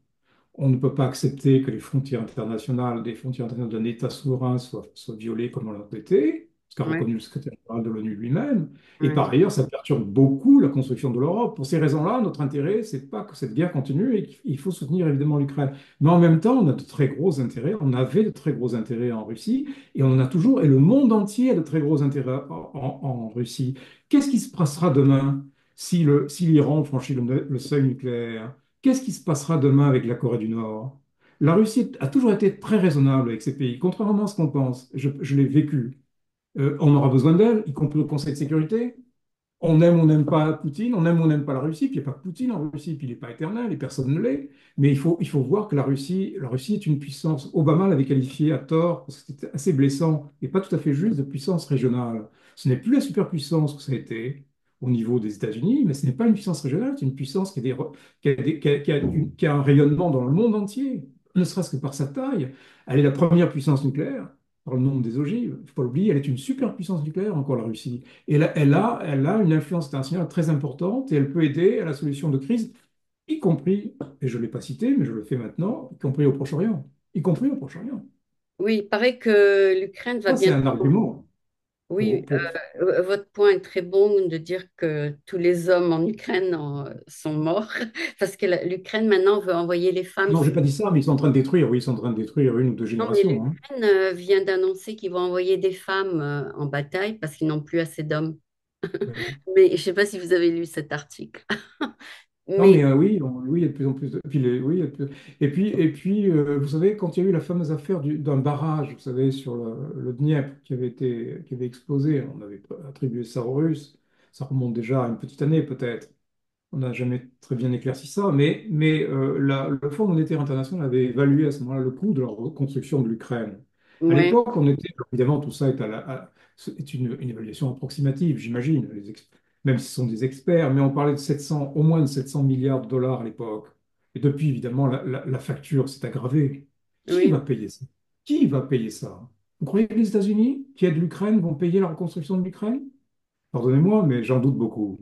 On ne peut pas accepter que les frontières internationales, des frontières internationales d'un État souverain soient, soient violées comme on l'a été, ce qu'a Ouais, reconnu le secrétaire général de l'ONU lui-même. Et par ailleurs, ça perturbe beaucoup la construction de l'Europe. Pour ces raisons-là, notre intérêt, c'est pas que cette guerre continue et qu'il faut soutenir évidemment l'Ukraine. Mais en même temps, on a de très gros intérêts, on avait de très gros intérêts en Russie et on en a toujours, et le monde entier a de très gros intérêts en, en- en Russie. Qu'est-ce qui se passera demain si le, si l'Iran franchit le le seuil nucléaire? Qu'est-ce qui se passera demain avec la Corée du Nord? La Russie a toujours été très raisonnable avec ces pays, contrairement à ce qu'on pense. Je, je l'ai vécu. Euh, on aura besoin d'elle, y compris au Conseil de sécurité. On aime ou on n'aime pas Poutine, on aime ou on n'aime pas la Russie, puis il n'y a pas Poutine en Russie, puis il n'est pas éternel, et personne ne l'est. Mais il faut, il faut voir que la Russie, la Russie est une puissance. Obama l'avait qualifiée à tort, parce que c'était assez blessant et pas tout à fait juste, de puissance régionale. Ce n'est plus la superpuissance que ça a été au niveau des États-Unis, mais ce n'est pas une puissance régionale, c'est une puissance qui a un rayonnement dans le monde entier, ne serait-ce que par sa taille. Elle est la première puissance nucléaire par le nombre des ogives. Il ne faut pas l'oublier, elle est une superpuissance nucléaire encore, la Russie. Et là, elle a, elle a une influence internationale très importante et elle peut aider à la solution de crise, y compris, et je ne l'ai pas cité, mais je le fais maintenant, y compris au Proche-Orient. Y compris au Proche-Orient. Oui, il paraît que l'Ukraine va Ça, c'est bien. un argument Oui, euh, votre point est très bon de dire que tous les hommes en Ukraine en- sont morts <laughs> parce que l'Ukraine maintenant veut envoyer les femmes. Non, je n'ai pas dit ça, mais ils sont en train de détruire, oui, ils sont en train de détruire une ou deux générations. hein. l'Ukraine euh, vient d'annoncer qu'ils vont envoyer des femmes euh, en bataille parce qu'ils n'ont plus assez d'hommes. <laughs> Mais je ne sais pas si vous avez lu cet article. <laughs> Non, Mais mais euh, oui, on- oui, il y a de plus en plus de... puis les- oui, il y a de plus- Et puis, et puis euh, vous savez, quand il y a eu la fameuse affaire du- d'un barrage, vous savez, sur le, le Dniepr qui avait été, qui avait explosé, on avait attribué ça aux Russes, ça remonte déjà à une petite année peut-être. On n'a jamais très bien éclairci ça, mais, mais euh, la- le Fonds monétaire international avait évalué à ce moment-là le coût de la reconstruction de l'Ukraine. À ouais, l'époque, on était, évidemment, tout ça est, à la- à- c'est une, une évaluation approximative, j'imagine, les ex- même si ce sont des experts, mais on parlait de 700, au moins de 700 milliards de dollars à l'époque. Et depuis, évidemment, la, la- la facture s'est aggravée. Qui oui. va payer ça? Qui va payer ça? Vous croyez que les États-Unis, qui aident l'Ukraine, vont payer la reconstruction de l'Ukraine? Pardonnez-moi, mais j'en doute beaucoup.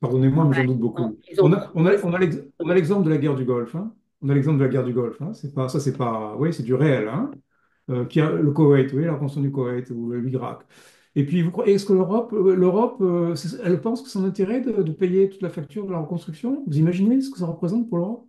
Pardonnez-moi, mais j'en doute beaucoup. On a, on a, proposé. on a l'ex- on a l'exemple de la guerre du Golfe. hein. On a l'exemple de la guerre du Golfe. hein. C'est pas, ça, c'est pas, oui, c'est du réel. hein. Euh, qui a, le Koweït, oui, la construction du Koweït ou l'Irak. Et puis, vous croyez, est-ce que l'Europe, euh, l'Europe, euh, elle pense que c'est son intérêt de, de payer toute la facture de la reconstruction? Vous imaginez ce que ça représente pour l'Europe?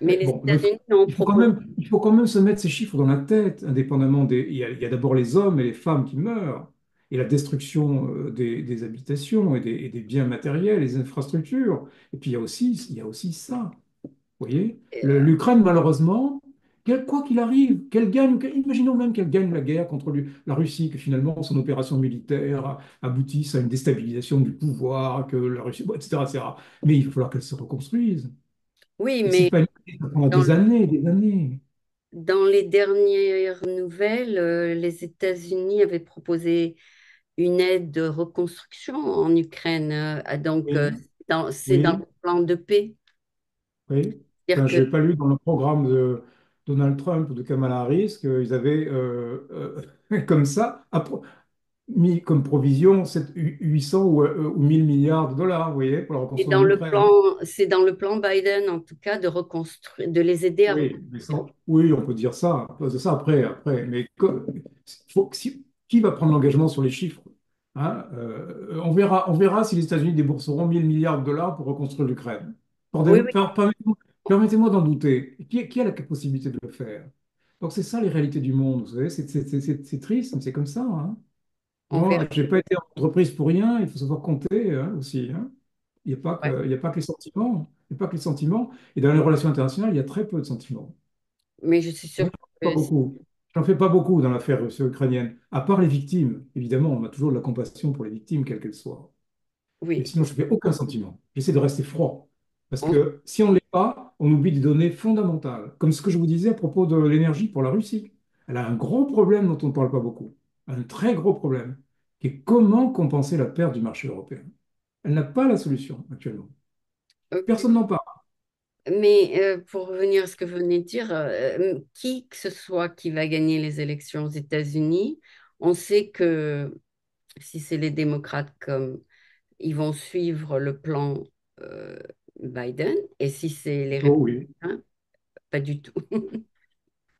Mais les bon, États-Unis il faut quand même, il faut quand même se mettre ces chiffres dans la tête, indépendamment des. Il y a, il y a d'abord les hommes et les femmes qui meurent, et la destruction euh, des, des habitations et des, et des biens matériels, les infrastructures. Et puis il y a aussi, il y a aussi ça. Vous voyez? L'Ukraine, malheureusement, quel- quoi qu'il arrive, qu'elle gagne, imaginons même qu'elle gagne la guerre contre la Russie, que finalement son opération militaire aboutisse à une déstabilisation du pouvoir, que la Russie, etc., etc. Mais il va falloir qu'elle se reconstruise. Oui, Et c'est mais pas une... ça dans des années, des années. dans les dernières nouvelles, euh, les États-Unis avaient proposé une aide de reconstruction en Ukraine. euh, donc, euh, Oui, dans- c'est dans le plan de paix. oui. Je n'ai pas lu dans le programme de Donald Trump ou de Kamala Harris qu'ils avaient euh, euh, <laughs> comme ça mis comme provision 7 800 ou, euh, ou 1000 milliards de dollars, vous voyez, pour la c'est reconstruction dans le plan, c'est dans le plan Biden, en tout cas, de reconstruire, de les aider à Oui, reconstruire. sans- oui, on peut dire ça, ça après, après. Mais co- faut- si- qui va prendre l'engagement sur les chiffres? hein Euh, on verra, on verra si les États-Unis débourseront 1000 milliards de dollars pour reconstruire l'Ukraine. Oui, oui, Permettez-moi d'en douter. Qui, qui a la possibilité de le faire? Donc c'est ça les réalités du monde, vous savez, c'est triste, mais c'est comme ça. hein. verra. j'ai pas été en entreprise pour rien, il faut savoir compter hein, aussi. hein. Il n'y a pas Ouais. que, il y a pas que les sentiments. Il n'y a pas que les sentiments. Et dans les relations internationales, il y a très peu de sentiments. Mais je suis sûre Pas que beaucoup. J'en fais pas beaucoup dans l'affaire russo-ukrainienne, à part les victimes. Évidemment, on a toujours de la compassion pour les victimes, quelles qu'elles soient. Oui, sinon, je ne fais aucun sentiment. J'essaie de rester froid. Parce on- que si on ne l'est pas, on oublie des données fondamentales. Comme ce que je vous disais à propos de l'énergie pour la Russie. Elle a un gros problème dont on ne parle pas beaucoup. Un très gros problème, qui est comment compenser la perte du marché européen. Elle n'a pas la solution actuellement. Personne n'en parle. Mais euh, pour revenir à ce que vous venez de dire, euh, qui que ce soit qui va gagner les élections aux États-Unis, on sait que si c'est les démocrates comme ils vont suivre le plan euh, Biden, et si c'est les Oh oui. républicains, pas du tout. <laughs>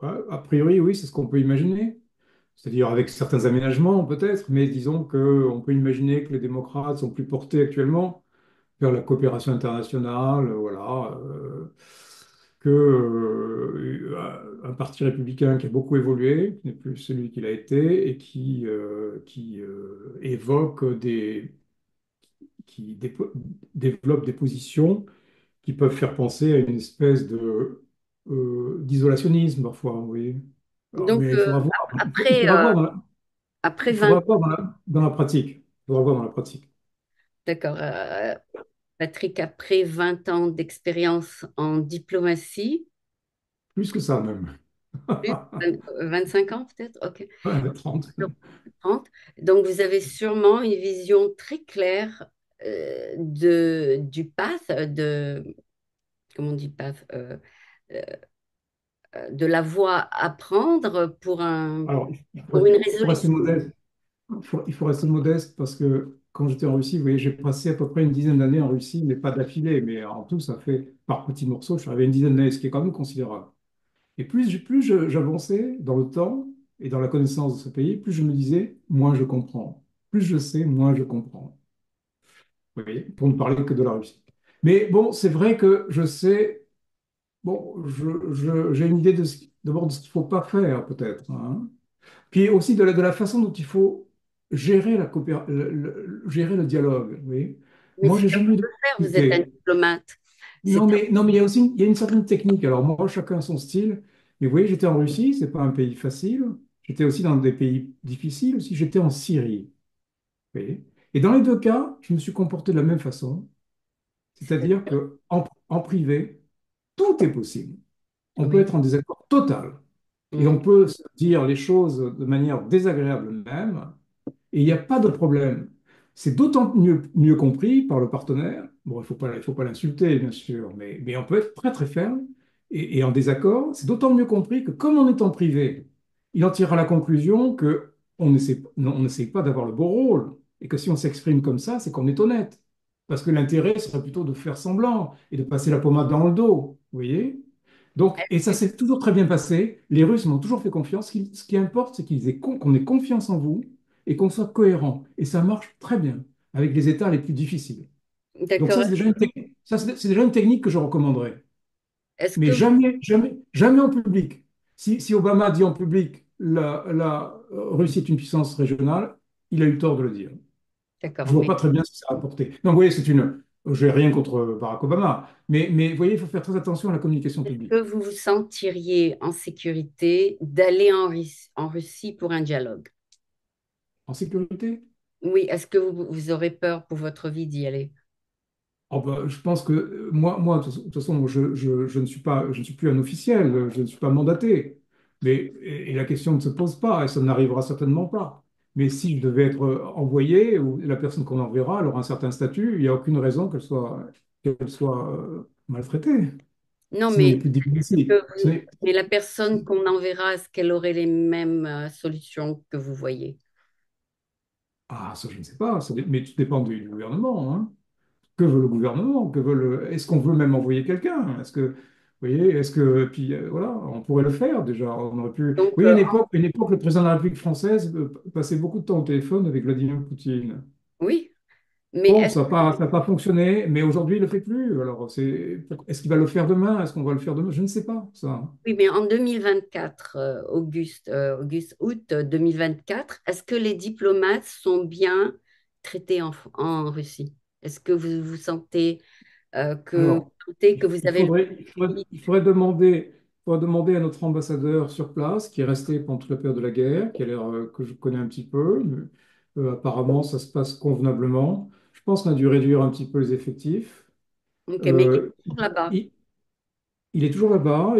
A priori, oui, c'est ce qu'on peut imaginer. C'est-à-dire avec certains aménagements peut-être, mais disons qu'on peut imaginer que les démocrates sont plus portés actuellement vers la coopération internationale, voilà, euh, que euh, un parti républicain qui a beaucoup évolué, qui n'est plus celui qu'il a été, et qui, euh, qui évoque des, qui dépo- développe des positions qui peuvent faire penser à une espèce de euh, d'isolationnisme parfois, vous voyez. Alors, Donc il euh, faudra voir, faut- il après, faudra euh, voir dans la, après il 20, faudra voir dans la, dans la pratique. Il faudra voir dans la pratique. d'accord, euh, Patrick, après 20 ans d'expérience en diplomatie, Plus que ça même. plus, <laughs> 25 ans peut-être, ok. Ouais, 30. 30. Donc, vous avez sûrement une vision très claire euh, de, du path, de, comment on dit path, euh, euh, de la voie à prendre pour un, Alors, il faut, pour une il faut rester résolution. modeste. Il faut, rester modeste parce que quand j'étais en Russie, vous voyez, j'ai passé à peu près une dizaine d'années en Russie, mais pas d'affilée, mais en tout, ça fait par petits morceaux, je suis arrivé à une dizaine d'années, ce qui est quand même considérable. Et plus, plus j'avançais dans le temps et dans la connaissance de ce pays, plus je me disais, moins je comprends. Plus je sais, moins je comprends. Voyez, pour ne parler que de la Russie. Mais bon, c'est vrai que je sais, bon, j'ai une idée de ce, d'abord de ce qu'il ne faut pas faire, peut-être. hein. Puis aussi de la, de la façon dont il faut gérer, la le, le- gérer le dialogue. Mais Moi, j'ai jamais de faire, vous êtes un diplomate. Non, mais, non, mais il y a aussi il y a une certaine technique. Alors, moi, chacun son style. Mais vous voyez, j'étais en Russie, c'est pas un pays facile. J'étais aussi dans des pays difficiles aussi. J'étais en Syrie. vous voyez. Et dans les deux cas, je me suis comporté de la même façon. c'est- C'est-à-dire que en, en privé, tout est possible. On peut être en désaccord total. Et on Mm. peut se dire les choses de manière désagréable même. Et il n'y a pas de problème. C'est d'autant mieux, mieux compris par le partenaire. Bon, il ne faut pas, il faut pas l'insulter, bien sûr, mais, mais on peut être très, très ferme et, et en désaccord. C'est d'autant mieux compris que, comme on est en privé, il en tirera la conclusion que on on n'essaie pas d'avoir le beau rôle et que si on s'exprime comme ça, c'est qu'on est honnête. Parce que l'intérêt serait plutôt de faire semblant et de passer la pommade dans le dos. Vous voyez? Donc, et ça s'est toujours très bien passé. Les Russes m'ont toujours fait confiance. Ce qui, importe, c'est qu'ils aient qu'on ait confiance en vous et qu'on soit cohérent. Et ça marche très bien avec les États les plus difficiles. Donc ça, c'est déjà une technique, déjà une que je recommanderais. Mais que jamais, jamais, jamais en public. Si, si Obama dit en public la, la euh, Russie est une puissance régionale, il a eu tort de le dire. Je D'accord, vois pas très bien ce que ça a apporté. Donc, vous voyez, c'est une. Je n'ai rien contre Barack Obama, mais, mais vous voyez, il faut faire très attention à la communication est-ce publique. que vous vous sentiriez en sécurité d'aller en Russie, en Russie pour un dialogue? En sécurité, Oui, est-ce que vous, vous aurez peur pour votre vie d'y aller? Oh bah, je pense que euh, moi, moi, de toute façon, je, je- je ne suis pas, je ne suis plus un officiel, je ne suis pas mandaté. Mais, et, et la question ne se pose pas, et ça n'arrivera certainement pas. Mais si je devais être envoyé, ou la personne qu'on enverra, elle aura un certain statut, il n'y a aucune raison qu'elle soit, qu'elle soit euh, maltraitée. Non, Sinon, mais, que mais la personne qu'on enverra, est-ce qu'elle aurait les mêmes euh, solutions que vous voyez? Ah, ça, je ne sais pas, ça mais tout dépend du gouvernement. hein. Que veut le gouvernement? Que veut le... Est-ce qu'on veut même envoyer quelqu'un? Est-ce que, vous voyez, est-ce que, puis euh, voilà, on pourrait le faire déjà. On aurait pu. Donc, Oui, à euh, une époque, à une époque, le président de la République française euh, passait beaucoup de temps au téléphone avec Vladimir Poutine. oui, mais Bon, ça n'a pas, pas fonctionné, mais aujourd'hui, il ne le fait plus. Alors, c'est, est-ce qu'il va le faire demain? Est-ce qu'on va le faire demain? Je ne sais pas, ça. Oui, mais en 2024, euh, Auguste, euh, Auguste, août 2024, est-ce que les diplomates sont bien traités en, en Russie? Est-ce que vous vous sentez euh, que, vous que avez faudrait, il faudrait, il faudrait demander, il faudrait demander à notre ambassadeur sur place, qui est resté pendant toute la période de la guerre, qui a l'air euh, que je connais un petit peu, mais, euh, apparemment, ça se passe convenablement. Je pense qu'on a dû réduire un petit peu les effectifs. Mais il est toujours là-bas. il, il est toujours là-bas.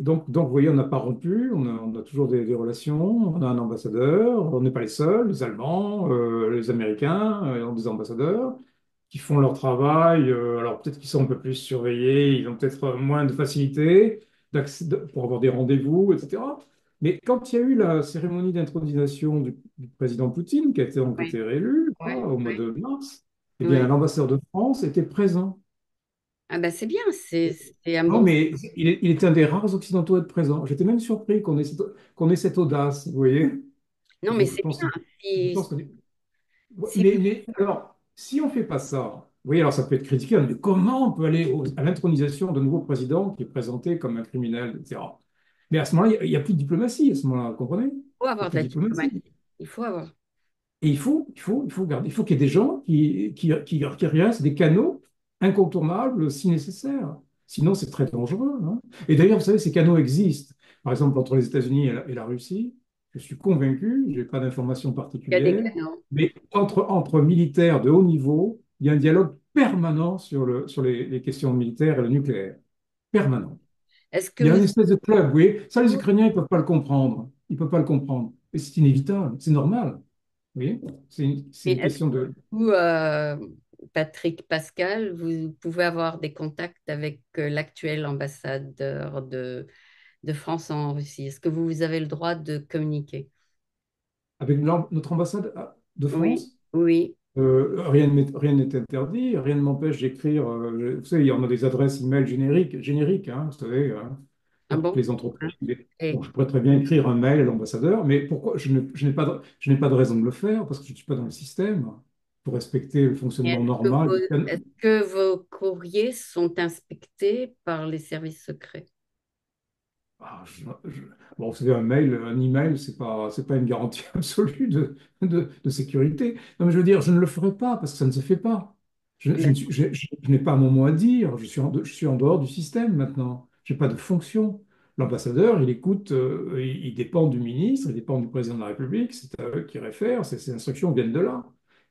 donc, donc, vous voyez, on n'a pas rompu. On a, on a toujours des, des relations. On a un ambassadeur. On n'est pas les seuls. Les Allemands, les Américains ont des ambassadeurs qui font leur travail. euh, alors, peut-être qu'ils sont un peu plus surveillés. Ils ont peut-être euh, moins de facilité pour avoir des rendez-vous, etc. Mais quand il y a eu la cérémonie d'intronisation du, du président Poutine, qui a été, donc Oui, été réélu oui, au mois oui, de mars, eh bien, l'ambassadeur de France était présent. Ah ben c'est bien, c'est un Non, bon... mais il est, il est un des rares Occidentaux à être présent. J'étais même surpris qu'on ait cette, qu'on ait cette audace, vous voyez? Non, mais c'est que, bien. je pense que- mais alors, si on fait pas ça, vous voyez, alors ça peut être critiqué, mais comment on peut aller à l'intronisation d'un nouveau président qui est présenté comme un criminel, etc. Mais à ce moment-là, il n'y a, plus de diplomatie, à ce moment-là, vous comprenez? Il faut avoir de la diplomatie. diplomatie. Il faut avoir. Et il faut, il faut, il faut garder, il faut qu'il y ait des gens qui, qui, qui, qui restent des canaux incontournables si nécessaire. Sinon, c'est très dangereux. hein. Et d'ailleurs, vous savez, ces canaux existent. Par exemple, entre les États-Unis et la, et la Russie, je suis convaincu, je n'ai pas d'informations particulières, canaux. mais entre, entre militaires de haut niveau, il y a un dialogue permanent sur, le, sur les, les questions militaires et le nucléaire. Permanent. Est-ce que Il y a vous... une espèce de club, voyez. Ça, les Ukrainiens, ils ne peuvent pas le comprendre. Ils ne peuvent pas le comprendre. Et c'est inévitable, c'est normal. Vous voyez, c'est une, question de, euh, Patrick Pascal, vous pouvez avoir des contacts avec euh, l'actuel ambassadeur de, de France en Russie? Est-ce que vous, vous avez le droit de communiquer? Avec notre ambassade à- de France, oui. euh, rien n'est interdit, rien ne m'empêche d'écrire. euh, vous savez, il y en a des adresses email génériques, génériques hein, vous savez, hein, Ah bon? les entreprises. Et, je pourrais très bien écrire un mail à l'ambassadeur, mais pourquoi je n'ai pas de, je n'ai pas de raison de le faire parce que je ne suis pas dans le système pour respecter le fonctionnement normal. est-ce que vos courriers sont inspectés par les services secrets? Ah, bon, vous savez, un mail, un email, c'est pas, pas une garantie <laughs> absolue de, sécurité. Non, mais je veux dire, je ne le ferai pas parce que ça ne se fait pas. Je, n'ai pas mon mot à dire. Je suis en, je suis en dehors du système maintenant. Je n'ai pas de fonction. L'ambassadeur, il écoute, euh, il, dépend du ministre, il dépend du président de la République. C'est à eux qui réfèrent. Ces, instructions viennent de là.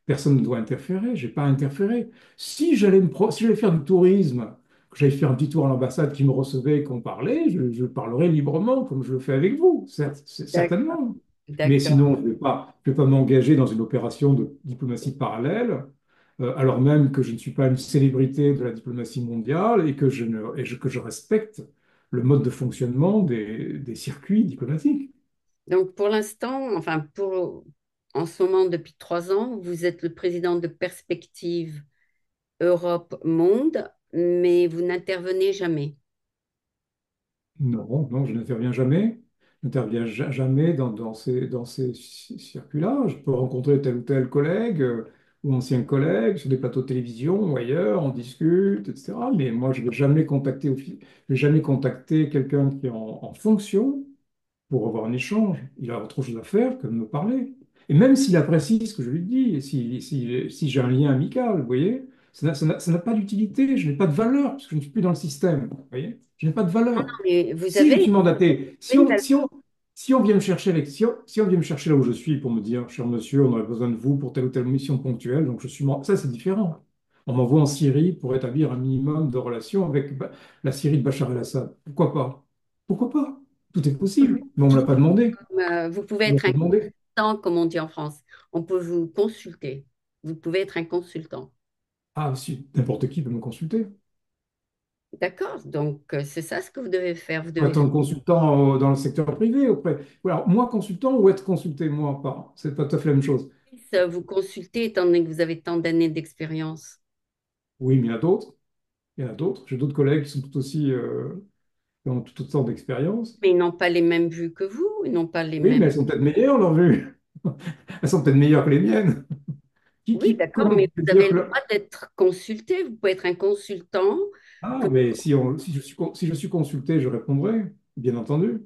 Personne ne doit interférer. Je n'ai pas interféré. Si j'allais si faire du tourisme, j'allais faire un petit tour à l'ambassade qui me recevait, qu'on parlait, je, je parlerai librement comme je le fais avec vous, certes, certainement. Mais sinon, je ne vais pas, je vais pas m'engager dans une opération de diplomatie parallèle, euh, alors même que je ne suis pas une célébrité de la diplomatie mondiale et que je, ne, et je- que je respecte le mode de fonctionnement des, des circuits diplomatiques. Donc pour l'instant, enfin pour en ce moment depuis trois ans, vous êtes le président de Perspective Europe Monde, mais vous n'intervenez jamais. Non, non, je n'interviens jamais. Je n'interviens ja- jamais dans, ces, dans ces ci- circuits-là. Je peux rencontrer tel ou tel collègue euh, ou ancien collègue sur des plateaux de télévision ou ailleurs, on discute, etc. Mais moi, je ne vais jamais contacter, jamais quelqu'un qui est en, fonction pour avoir un échange. Il a autre chose à faire que de me parler. Et même s'il apprécie ce que je lui dis, si, si j'ai un lien amical, vous voyez, ça n'a pas d'utilité, je n'ai pas de valeur, parce que je ne suis plus dans le système, vous voyez, je n'ai pas de valeur. Mais vous Si je suis mandaté, si on, valeur. si on, si on vient me chercher, avec- si on, si on vient me chercher là où je suis pour me dire, cher monsieur, on aurait besoin de vous pour telle ou telle mission ponctuelle, donc je suis, ça c'est différent. On m'envoie en Syrie pour établir un minimum de relations avec la Syrie de Bachar el-Assad. Pourquoi pas? Pourquoi pas? Tout est possible, mais on ne me l'a pas demandé. Euh, vous pouvez être un consultant, comme on dit en France. On peut vous consulter. Vous pouvez être un consultant. Ah, si, n'importe qui peut me consulter. D'accord? Donc, euh, c'est ça ce que vous devez faire. Vous Ou devez être un consultant euh, dans le secteur privé auprès. Ou Alors, moi, consultant ou être consulté, moi, pas. C'est pas tout à fait la même chose. vous consulter étant donné que vous avez tant d'années d'expérience. Oui, mais il y en a d'autres. Il y en a d'autres. J'ai d'autres collègues qui sont tout aussi, euh, qui ont toutes sortes d'expériences. Mais ils n'ont pas les mêmes vues que vous. Ils n'ont pas les Oui, mêmes. mais elles sont peut-être meilleures, leurs vues. <laughs> Elles sont peut-être meilleures que les miennes. Qui, Oui, d'accord, mais vous avez le droit d'être consulté. Vous pouvez être un consultant. Ah, mais si, on, si je suis, si je suis consulté, je répondrai, bien entendu.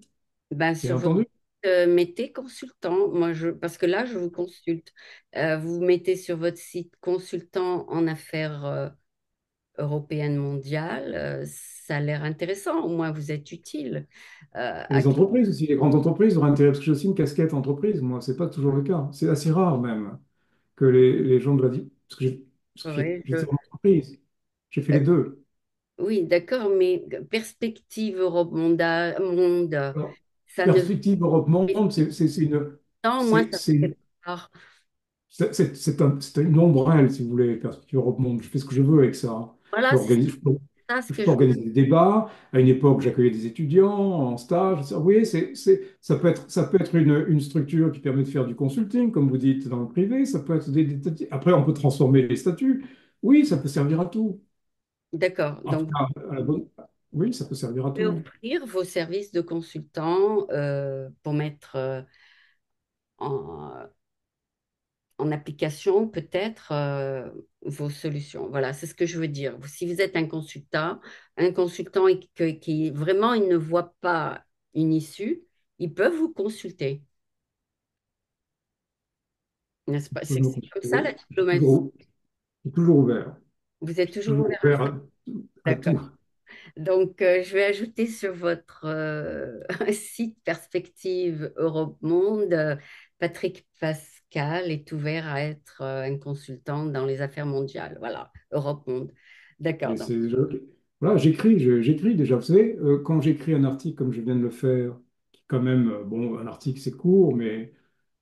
Ben, Bien sur votre entendu. euh, mettez consultant. Moi, je, parce que là, je vous consulte. Euh, vous mettez sur votre site consultant en affaires euh, européennes mondiales. Ça a l'air intéressant. Au moins, vous êtes utile. Les entreprises aussi, les grandes entreprises auraient intérêt, parce que j'ai aussi une casquette entreprise, moi, c'est pas toujours le cas. C'est assez rare même que les, les gens de la... di- Parce que j'ai- parce que j'ai- Ouais, je- j'étais en entreprise, j'ai fait les deux. oui, d'accord, mais perspective Europe monda- monde, Alors, ça perspective Europe-Monde, c'est c'est- c'est une... moi, C'est ça c'est me une fait peur. C'est c'est- c'est un- c'est une ombrelle, si vous voulez, perspective Europe-Monde. Je fais ce que je veux avec ça. Je Voilà, c'est organiser, ce je que peux je organiser des débats. À une époque, j'accueillais des étudiants en stage. Vous voyez, c'est, c'est- ça peut être, ça peut être une, une structure qui permet de faire du consulting, comme vous dites, dans le privé. Ça peut être des, des- Après, on peut transformer les statuts. Oui, ça peut servir à tout. D'accord. En tout Donc, cas, à la bonne- Oui, ça peut servir à vous pouvez tout. offrir vos services de consultant euh, pour mettre euh, en, en application peut-être euh, vos solutions. Voilà, c'est ce que je veux dire. Si vous êtes un consultant, un consultant que- qui vraiment il ne voit pas une issue, ils peuvent vous consulter, n'est-ce pas? C'est comme ça la diplomatie? toujours, toujours ouvert. Vous êtes toujours toujours ouvert D'accord. Donc, euh, je vais ajouter sur votre euh, <laughs> site Perspective Europe Monde, Patrick Est ouvert à être euh, un consultant dans les affaires mondiales. Voilà, Europe Monde. D'accord. Voilà, j'écris, j'écris déjà. Vous savez, euh, quand j'écris un article comme je viens de le faire, qui quand même, euh, bon, un article c'est court, mais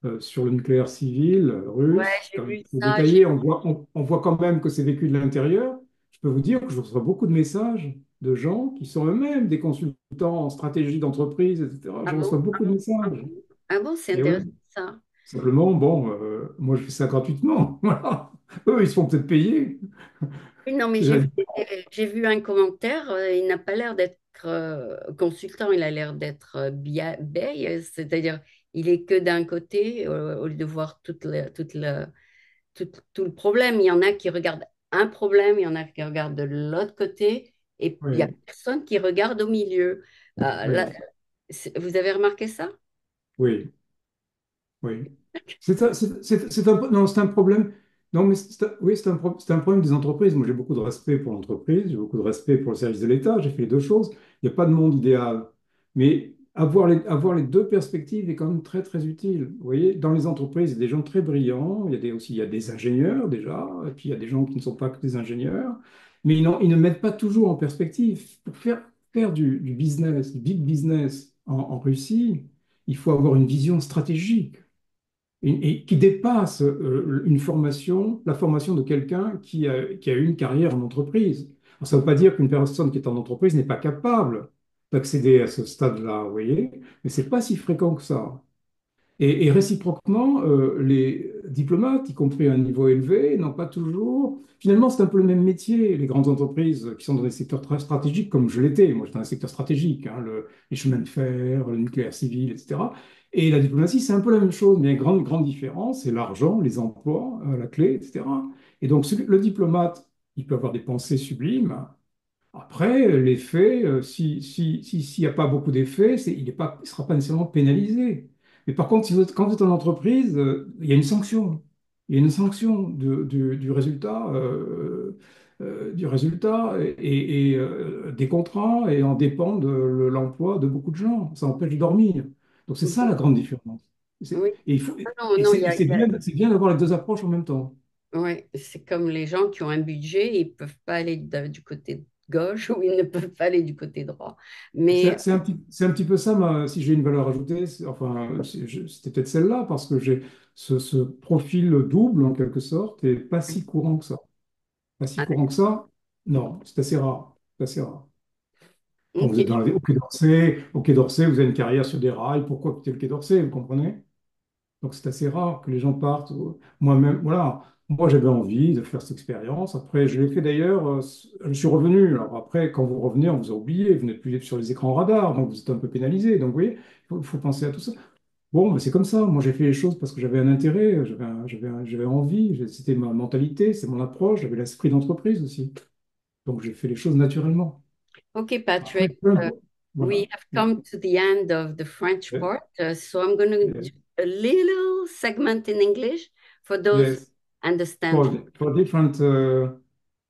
euh, sur le nucléaire civil ouais, russe, très ça. détaillé. On voit, on, on voit quand même que c'est vécu de l'intérieur. Je peux vous dire que je reçois beaucoup de messages de gens qui sont eux-mêmes des consultants en stratégie d'entreprise, etc. Ah Je bon? reçois beaucoup de Ah messages. bon, Ah bon, c'est ouais, intéressant ça. Simplement, bon, euh, moi je fais ça gratuitement. <laughs> Voilà. Eux, ils se font peut-être payer. Oui, non, mais j'ai vu, j'ai vu un commentaire. euh, il n'a pas l'air d'être euh, consultant, il a l'air d'être euh, bia- bay, euh, c'est-à-dire il est que d'un côté euh, au lieu de voir toute la- toute la- tout, tout le problème. Il y en a qui regardent un problème, il y en a qui regardent de l'autre côté, et il y a personne qui regarde au milieu. Euh, là, vous avez remarqué ça? oui. Oui. C'est un, problème. Non, mais oui, c'est un, problème des entreprises. Moi, j'ai beaucoup de respect pour l'entreprise, j'ai beaucoup de respect pour le service de l'État. J'ai fait les deux choses. Il n'y a pas de monde idéal. Mais avoir les, deux perspectives est quand même très, très utile. Vous voyez, dans les entreprises, il y a des gens très brillants. Il y a des, aussi des ingénieurs déjà. Et puis, il y a des gens qui ne sont pas que des ingénieurs. Mais ils, ne mettent pas toujours en perspective. Pour faire, du, business, du big business en Russie, il faut avoir une vision stratégique et, qui dépasse euh, une formation, la formation de quelqu'un qui a, qui a eu une carrière en entreprise. Alors, ça ne veut pas dire qu'une personne qui est en entreprise n'est pas capable d'accéder à ce stade-là, vous voyez, mais c'est pas si fréquent que ça. Et, réciproquement, euh, les diplomates, y compris à un niveau élevé, n'ont pas toujours. Finalement, c'est un peu le même métier. Les grandes entreprises qui sont dans des secteurs très stratégiques, comme je l'étais, moi j'étais dans un secteur stratégique, hein, le- les chemins de fer, le nucléaire civil, etc. Et la diplomatie, c'est un peu la même chose, mais il y a une grande, différence, c'est l'argent, les emplois, euh, la clé, etc. Et donc, le diplomate, il peut avoir des pensées sublimes, après, les faits, euh, si- s'il n'y a pas beaucoup d'effets, il ne sera pas nécessairement pénalisé. Mais par contre, si vous êtes- quand vous êtes en entreprise, euh, il y a une sanction. Il y a une sanction de- du, du résultat, euh, euh, du résultat et, et, euh, des contrats et en dépend de le- l'emploi de beaucoup de gens. Ça empêche de dormir. Donc c'est ça la grande différence. C'est- Oui. Et, il faut, Ah Non, et non, c'est il y et a, c'est il y a- bien, c'est bien d'avoir les deux approches en même temps. ouais, c'est comme les gens qui ont un budget, ils ne peuvent pas aller de- du côté gauche <laughs> ou ils ne peuvent pas aller du côté droit. Mais C'est un un petit peu ça, ma- si j'ai une valeur ajoutée, enfin, c'était peut-être celle-là, parce que j'ai ce, ce profil double, en quelque sorte, et pas si courant que ça. Pas si ah, courant que ça, non, c'est assez rare. Assez rare. Quand vous êtes dans la, au Quai d'Orsay, au Quai d'Orsay, vous avez une carrière sur des rails, pourquoi quitter le Quai d'Orsay, vous comprenez? Donc c'est assez rare que les gens partent. Moi-même, voilà, moi j'avais envie de faire cette expérience. Après, je l'ai fait d'ailleurs, euh, je suis revenu. Alors après, quand vous revenez, on vous a oublié, vous n'êtes plus sur les écrans radars, donc vous êtes un peu pénalisé. Donc vous voyez, il faut, faut penser à tout ça. Bon, mais c'est comme ça. Moi j'ai fait les choses parce que j'avais un intérêt, j'avais un- j'avais un- j'avais envie, j'ai- c'était ma mentalité, c'est mon approche, j'avais l'esprit d'entreprise aussi. Donc j'ai fait les choses naturellement. ok, Après, Patrick. peu uh, importe. we Voilà. have come to the end of the French Yes, part, uh, so I'm going to do yes, a little segment in English for those yes. Understand. For, for different uh,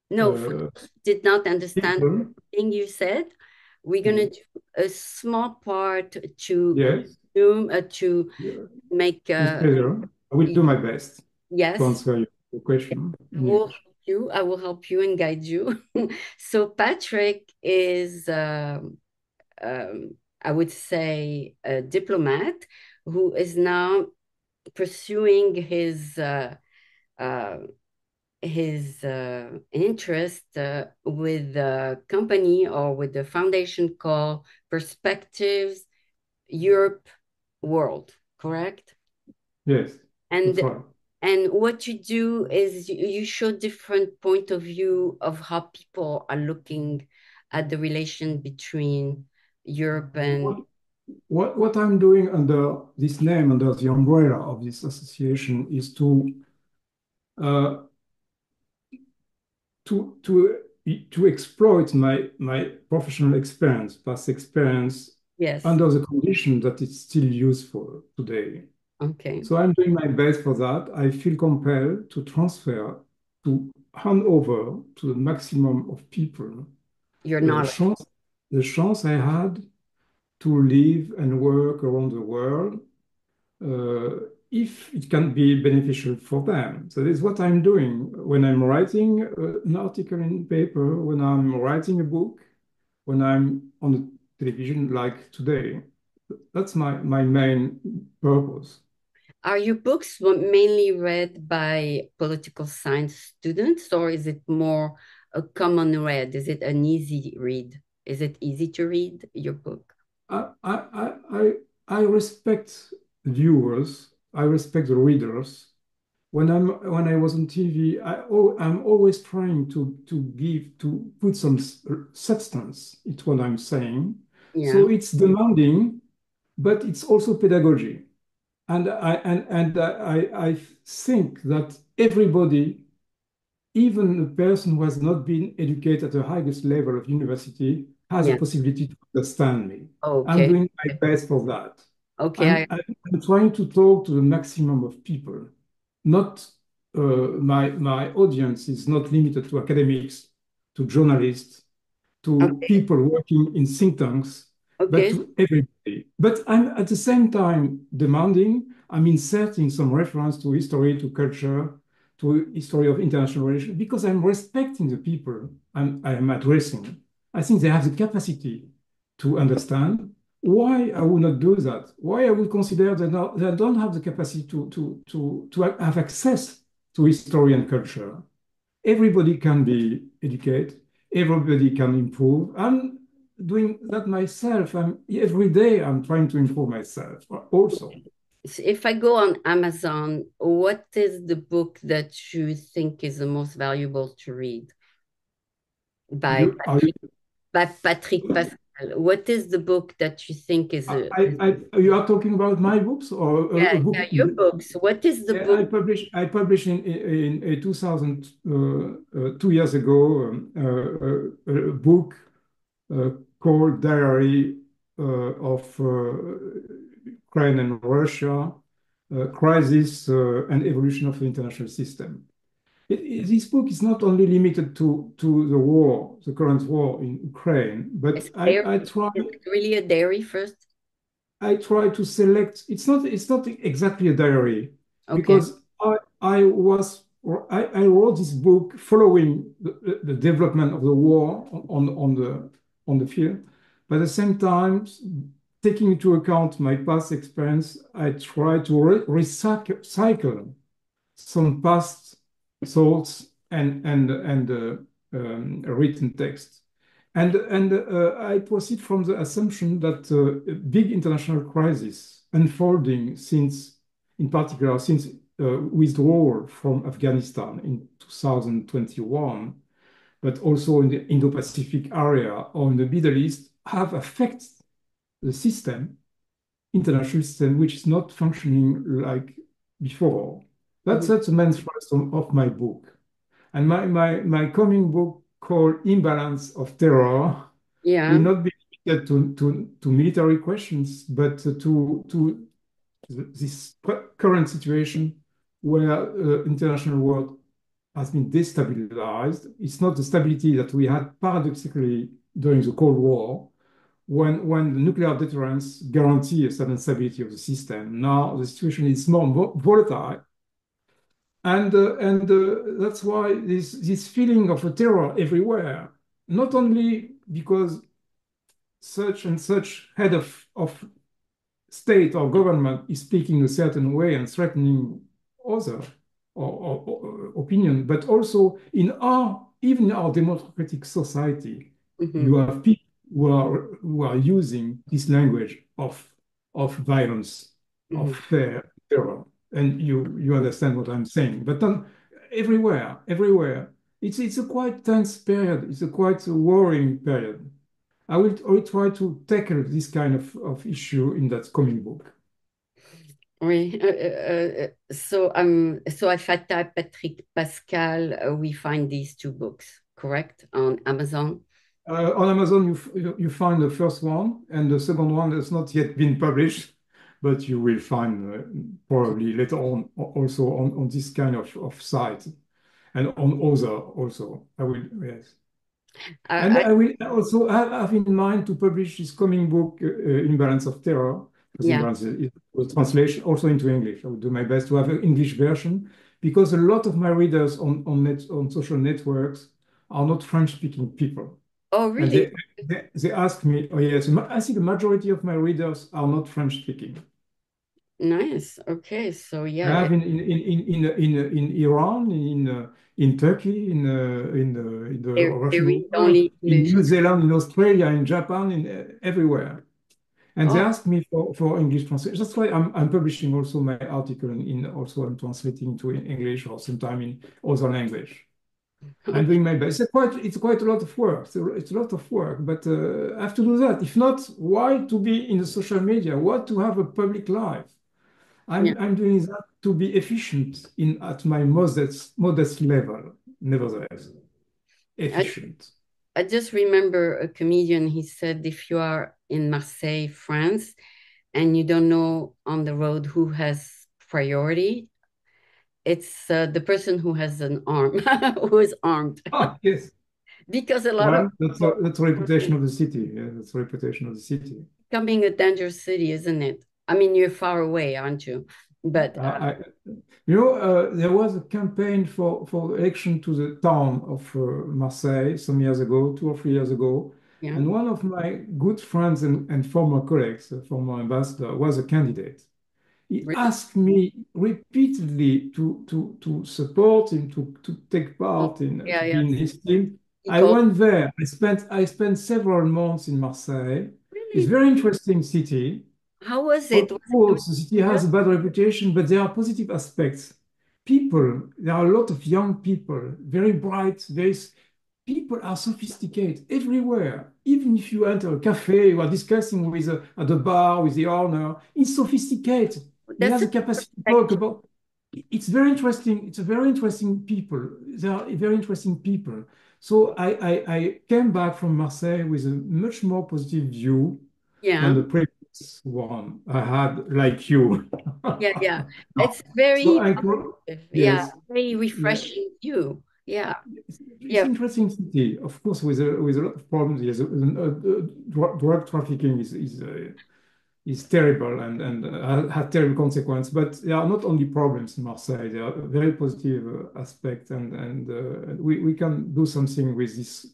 No, uh, did not understand people. everything you said, we're going to Mm. do a small part to Yes. Zoom uh, to Yeah. make uh. I will do my best to yes. answer your question I will help you. I will help you and guide you. <laughs> So Patrick is, um, um, I would say, a diplomat who is now pursuing his uh, uh, his uh, interest uh, with the company or with the foundation called Perspectives Europe World, correct? Yes, And. And what you do is you, show different point of view of how people are looking at the relation between Europe and What, what, what I'm doing under this name, under the umbrella of this association, is to to to to exploit my my professional experience, past experience, yes, under the condition that it's still useful today. okay, So I'm doing my best for that. I feel compelled to transfer, to hand over to the maximum of people your the knowledge. chance, the chance I had to live and work around the world, uh, if it can be beneficial for them. So that's what I'm doing when I'm writing uh, an article in paper, when I'm writing a book, when I'm on the television like today. That's my, my main purpose. Are your books mainly read by political science students, or is it more a common read? Is it an easy read? Is it easy to read your book? I, I, I, I respect viewers. I respect the readers. When I'm when I was on TV, I, I'm always trying to to give to put some substance into what I'm saying. Yeah. So it's demanding, but it's also pedagogy. And I and and I I think that everybody, even a person who has not been educated at the highest level of university, has Yeah. a possibility to understand me. I'm doing my best for that. Okay. I'm, I'm trying to talk to the maximum of people. Not uh, my my audience is not limited to academics, to journalists, to Okay. people working in think tanks, but to everybody. But I'm at the same time demanding, I'm inserting some reference to history, to culture, to history of international relations, because I'm respecting the people I'm, I am addressing. I think they have the capacity to understand. Why I would not do that? Why I would consider that not, they don't have the capacity to, to, to, to have access to history and culture. Everybody can be educated, everybody can improve. I'm doing that myself. I'm every day I'm trying to improve myself uh, also. If I go on Amazon, what is the book that you think is the most valuable to read by You, are you, Patrick, by Patrick Pascal? What is the book that you think is a I, I, you are talking about my books or yeah, book? yeah, your books? What is the Yeah, I book? published I published in in, in 2000 uh, uh, two years ago um, uh, a, book uh, called Diary uh, of uh, Ukraine and Russia, uh, Crisis uh, and Evolution of the International System. This book is not only limited to, to the war, the current war in Ukraine, but I, dairy? I try really a diary first? I try to select. It's not it's not exactly a diary Okay. because I I was I, I wrote this book following the, the development of the war on, on, the, on the field. But at the same time, taking into account my past experience, I try to re recycle some past thoughts and, and, and uh, um, written text. And, and uh, I proceed from the assumption that uh, big international crisis unfolding since, in particular, since uh, withdrawal from Afghanistan in 2021, but also in the Indo-Pacific area or in the Middle East, have affected the system, international system, which is not functioning like before. That's, mm-hmm. that's the main thrust of my book. And my, my, my coming book called Imbalance of Terror yeah. will not be limited to, to, to military questions, but to, to this current situation where uh, international world has been destabilized. It's not the stability that we had paradoxically during the Cold War, when, when the nuclear deterrence guarantee a certain stability of the system. Now the situation is more volatile. And, uh, and uh, that's why this, this feeling of a terror everywhere, not only because such and such head of, of state or government is speaking a certain way and threatening other or, or, or opinion, but also in our even in our democratic society, mm-hmm. you have people who are who are using this language of of violence, mm-hmm. of fear, terror, and you you understand what I'm saying. But then everywhere, everywhere, it's it's a quite tense period. It's a quite a worrying period. I will, I will try to tackle this kind of, of issue in that coming book. Oui, uh, uh, so um, so I Fatah Patrick Pascal, uh, we find these two books, correct, on Amazon. Uh, on Amazon, you, you find the first one, and the second one has not yet been published, but you will find uh, probably later on also on, on this kind of, of site and on other also. I will, yes. and I, will also have in mind to publish this coming book, uh, Imbalance of Terror, yeah. translation also into English. I will do my best to have an English version because a lot of my readers on on net on social networks are not French-speaking people. Oh, really? They, they, they, ask me, oh yes, I think the majority of my readers are not French-speaking. Nice. Okay, so yeah. Have in in in in in, in Iran, in uh, in Turkey, in uh, in the in the Russian, in New Zealand, in Australia, in Japan, in uh, everywhere. And they oh. asked me for, for English translation. That's why I'm, I'm publishing also my article in, in also I'm translating to English or sometime in other language. I'm doing my best. It's quite it's quite a lot of work. It's a, it's a lot of work, but uh, I have to do that. If not, why to be in the social media? What to have a public life? I'm yeah. I'm doing that to be efficient in at my modest modest level. Nevertheless, efficient. I, I just remember a comedian. He said, if you are in Marseille, France, and you don't know on the road who has priority, it's uh, the person who has an arm, <laughs> who is armed. Oh, yes. <laughs> because a lot well, of that's a, that's a reputation of the city. Yeah, that's a reputation of the city. Becoming a dangerous city, isn't it? I mean, you're far away, aren't you? But uh, I, you know, uh, there was a campaign for for election to the town of uh, Marseille some years ago, two or three years ago, yeah. And one of my good friends and, and former colleagues, a former ambassador, was a candidate. He really? asked me repeatedly to, to, to support him, to, to take part in, yeah, yeah. in his team. He I went there. I spent I spent several months in Marseille. Really? It's a very interesting city. How was it? Of course, the city has a bad reputation, but there are positive aspects. People, there are a lot of young people, very bright, very people are sophisticated everywhere. Even if you enter a cafe, you are discussing with a, at the bar with the owner, it's sophisticated. That's he has a capacity to talk about. It's very interesting. It's a very interesting people. They are very interesting people. So I, I, I came back from Marseille with a much more positive view yeah. than the previous one I had, like you. yeah, yeah. <laughs> It's very, so I, yes. yeah, very refreshing yeah. view. Yeah. It's, it's yeah. interesting city, of course, with a, with a lot of problems. Yes, uh, uh, drug trafficking is, is uh, is terrible and, and uh, had terrible consequences. But there are not only problems in Marseille, there are very positive uh, aspects, and, and uh, we, we can do something with this.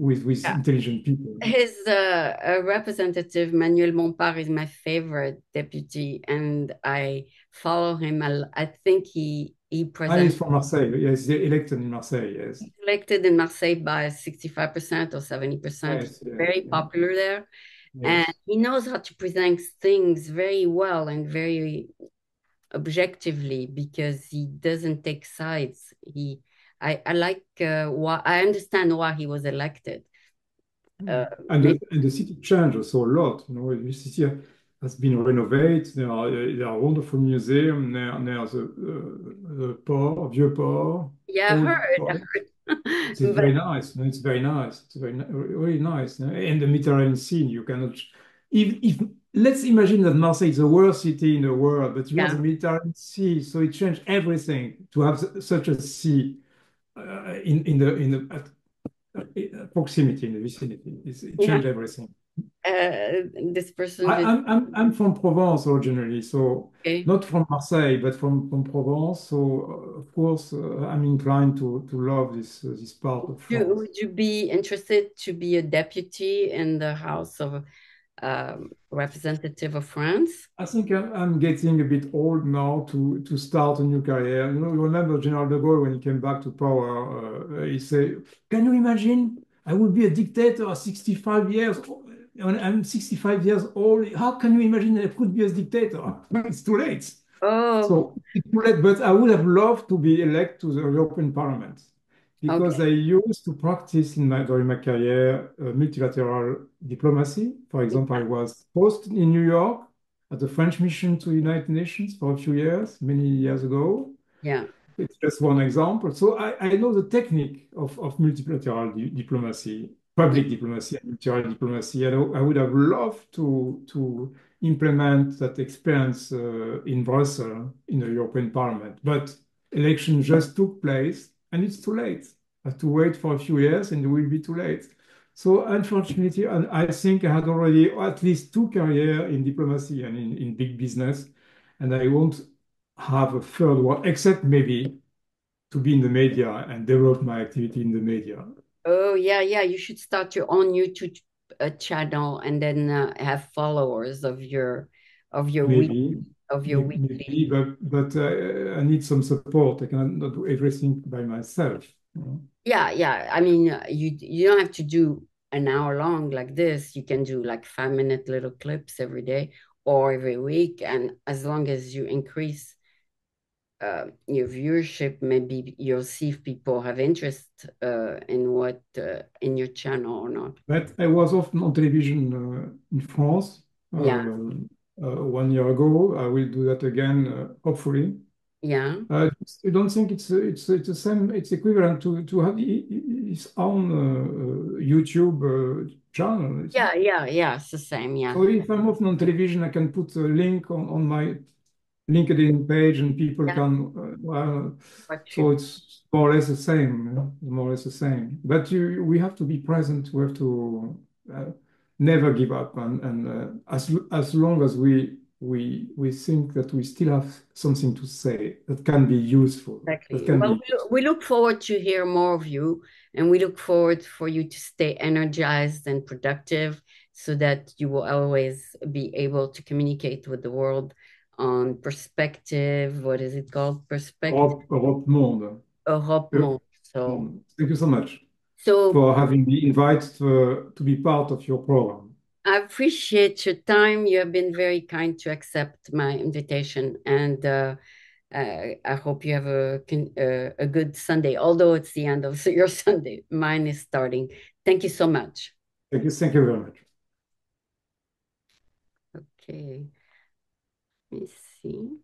With, with yeah. intelligent people. His uh, representative Manuel Bompard is my favorite deputy, and I follow him. I, I think he he presents. Ah, he's from Marseille. Yes, he's elected in Marseille. Yes, elected in Marseille by sixty-five percent or seventy percent. Yes, very popular there. And he knows how to present things very well and very objectively because he doesn't take sides. He, I, I like uh, why I understand why he was elected. Hmm. Uh, and, the, and the city changed also a lot. You know, the city has been renovated. There are there are wonderful museums. There, there's a, uh, the port, Vieux Port. Yeah, I heard, I heard it's <laughs> but, very nice. It's very nice. It's very really nice. And the Mediterranean scene, you cannot. If, if let's imagine that Marseille is the worst city in the world, but you yeah. have the Mediterranean Sea, so it changed everything to have such a sea uh, in in the in the uh, proximity in the vicinity. It's, it changed yeah. everything uh, this person? I, am I'm, I'm from Provence originally, so okay. not from Marseille, but from, from Provence. So of course, uh, I'm inclined to, to love this uh, this part of France. You, would you be interested to be a deputy in the House of um, Representative of France? I think I'm, I'm, getting a bit old now to to start a new career. You know, you remember General de Gaulle when he came back to power? Uh, he said, "Can you imagine?" I would be a dictator at 65 years when I'm 65 years old, how can you imagine I could be a dictator? <laughs> it's too late. Oh. So it's too late, but I would have loved to be elected to the European Parliament because okay. I used to practice in my, during my career uh, multilateral diplomacy. For example, I was posted in New York at the French mission to the United Nations for a few years, many years ago. Yeah. It's just one example. So I, I know the technique of, of multilateral di diplomacy public diplomacy and multilateral diplomacy. And I would have loved to, to implement that experience uh, in Brussels in the European Parliament. But election just took place and it's too late. I have to wait for a few years and it will be too late. So unfortunately, and I think I had already at least two careers in diplomacy and in, in big business, and I won't have a third one, except maybe to be in the media and develop my activity in the media. Oh yeah, yeah. You should start your own YouTube uh, channel and then uh, have followers of your of your maybe, week, of your maybe, weekly. But but uh, I need some support. I cannot do everything by myself. You know? Yeah, yeah. I mean, uh, you you don't have to do an hour long like this. You can do like five minute little clips every day or every week, and as long as you increase uh, your viewership, maybe you'll see if people have interest uh, in what uh, in your channel or not. But I was often on television uh, in France. Yeah. Uh, Uh, one year ago, I will do that again, uh, hopefully. Yeah. Uh, I don't think it's it's it's the same. It's equivalent to to have his own YouTube channel. Yeah, yeah, yeah. It's the same. Yeah. So if I'm often on television, I can put a link on on my LinkedIn page and people yeah. can, uh, well, so it's more or less the same, more or less the same. But you, we have to be present. We have to uh, never give up, and, and uh, as as long as we we we think that we still have something to say that can be useful. Exactly. Well, be... we look forward to hear more of you, and we look forward for you to stay energized and productive, so that you will always be able to communicate with the world on perspective. What is it called? Perspective. Europe, Europe Monde. Europe Monde. So thank you so much. So for having me invited to, to be part of your program. I appreciate your time. You have been very kind to accept my invitation, and uh, uh, I hope you have a uh, a good Sunday. Although it's the end of <laughs> your Sunday, mine is starting. Thank you so much. Thank you. Thank you very much. Okay. Let me see.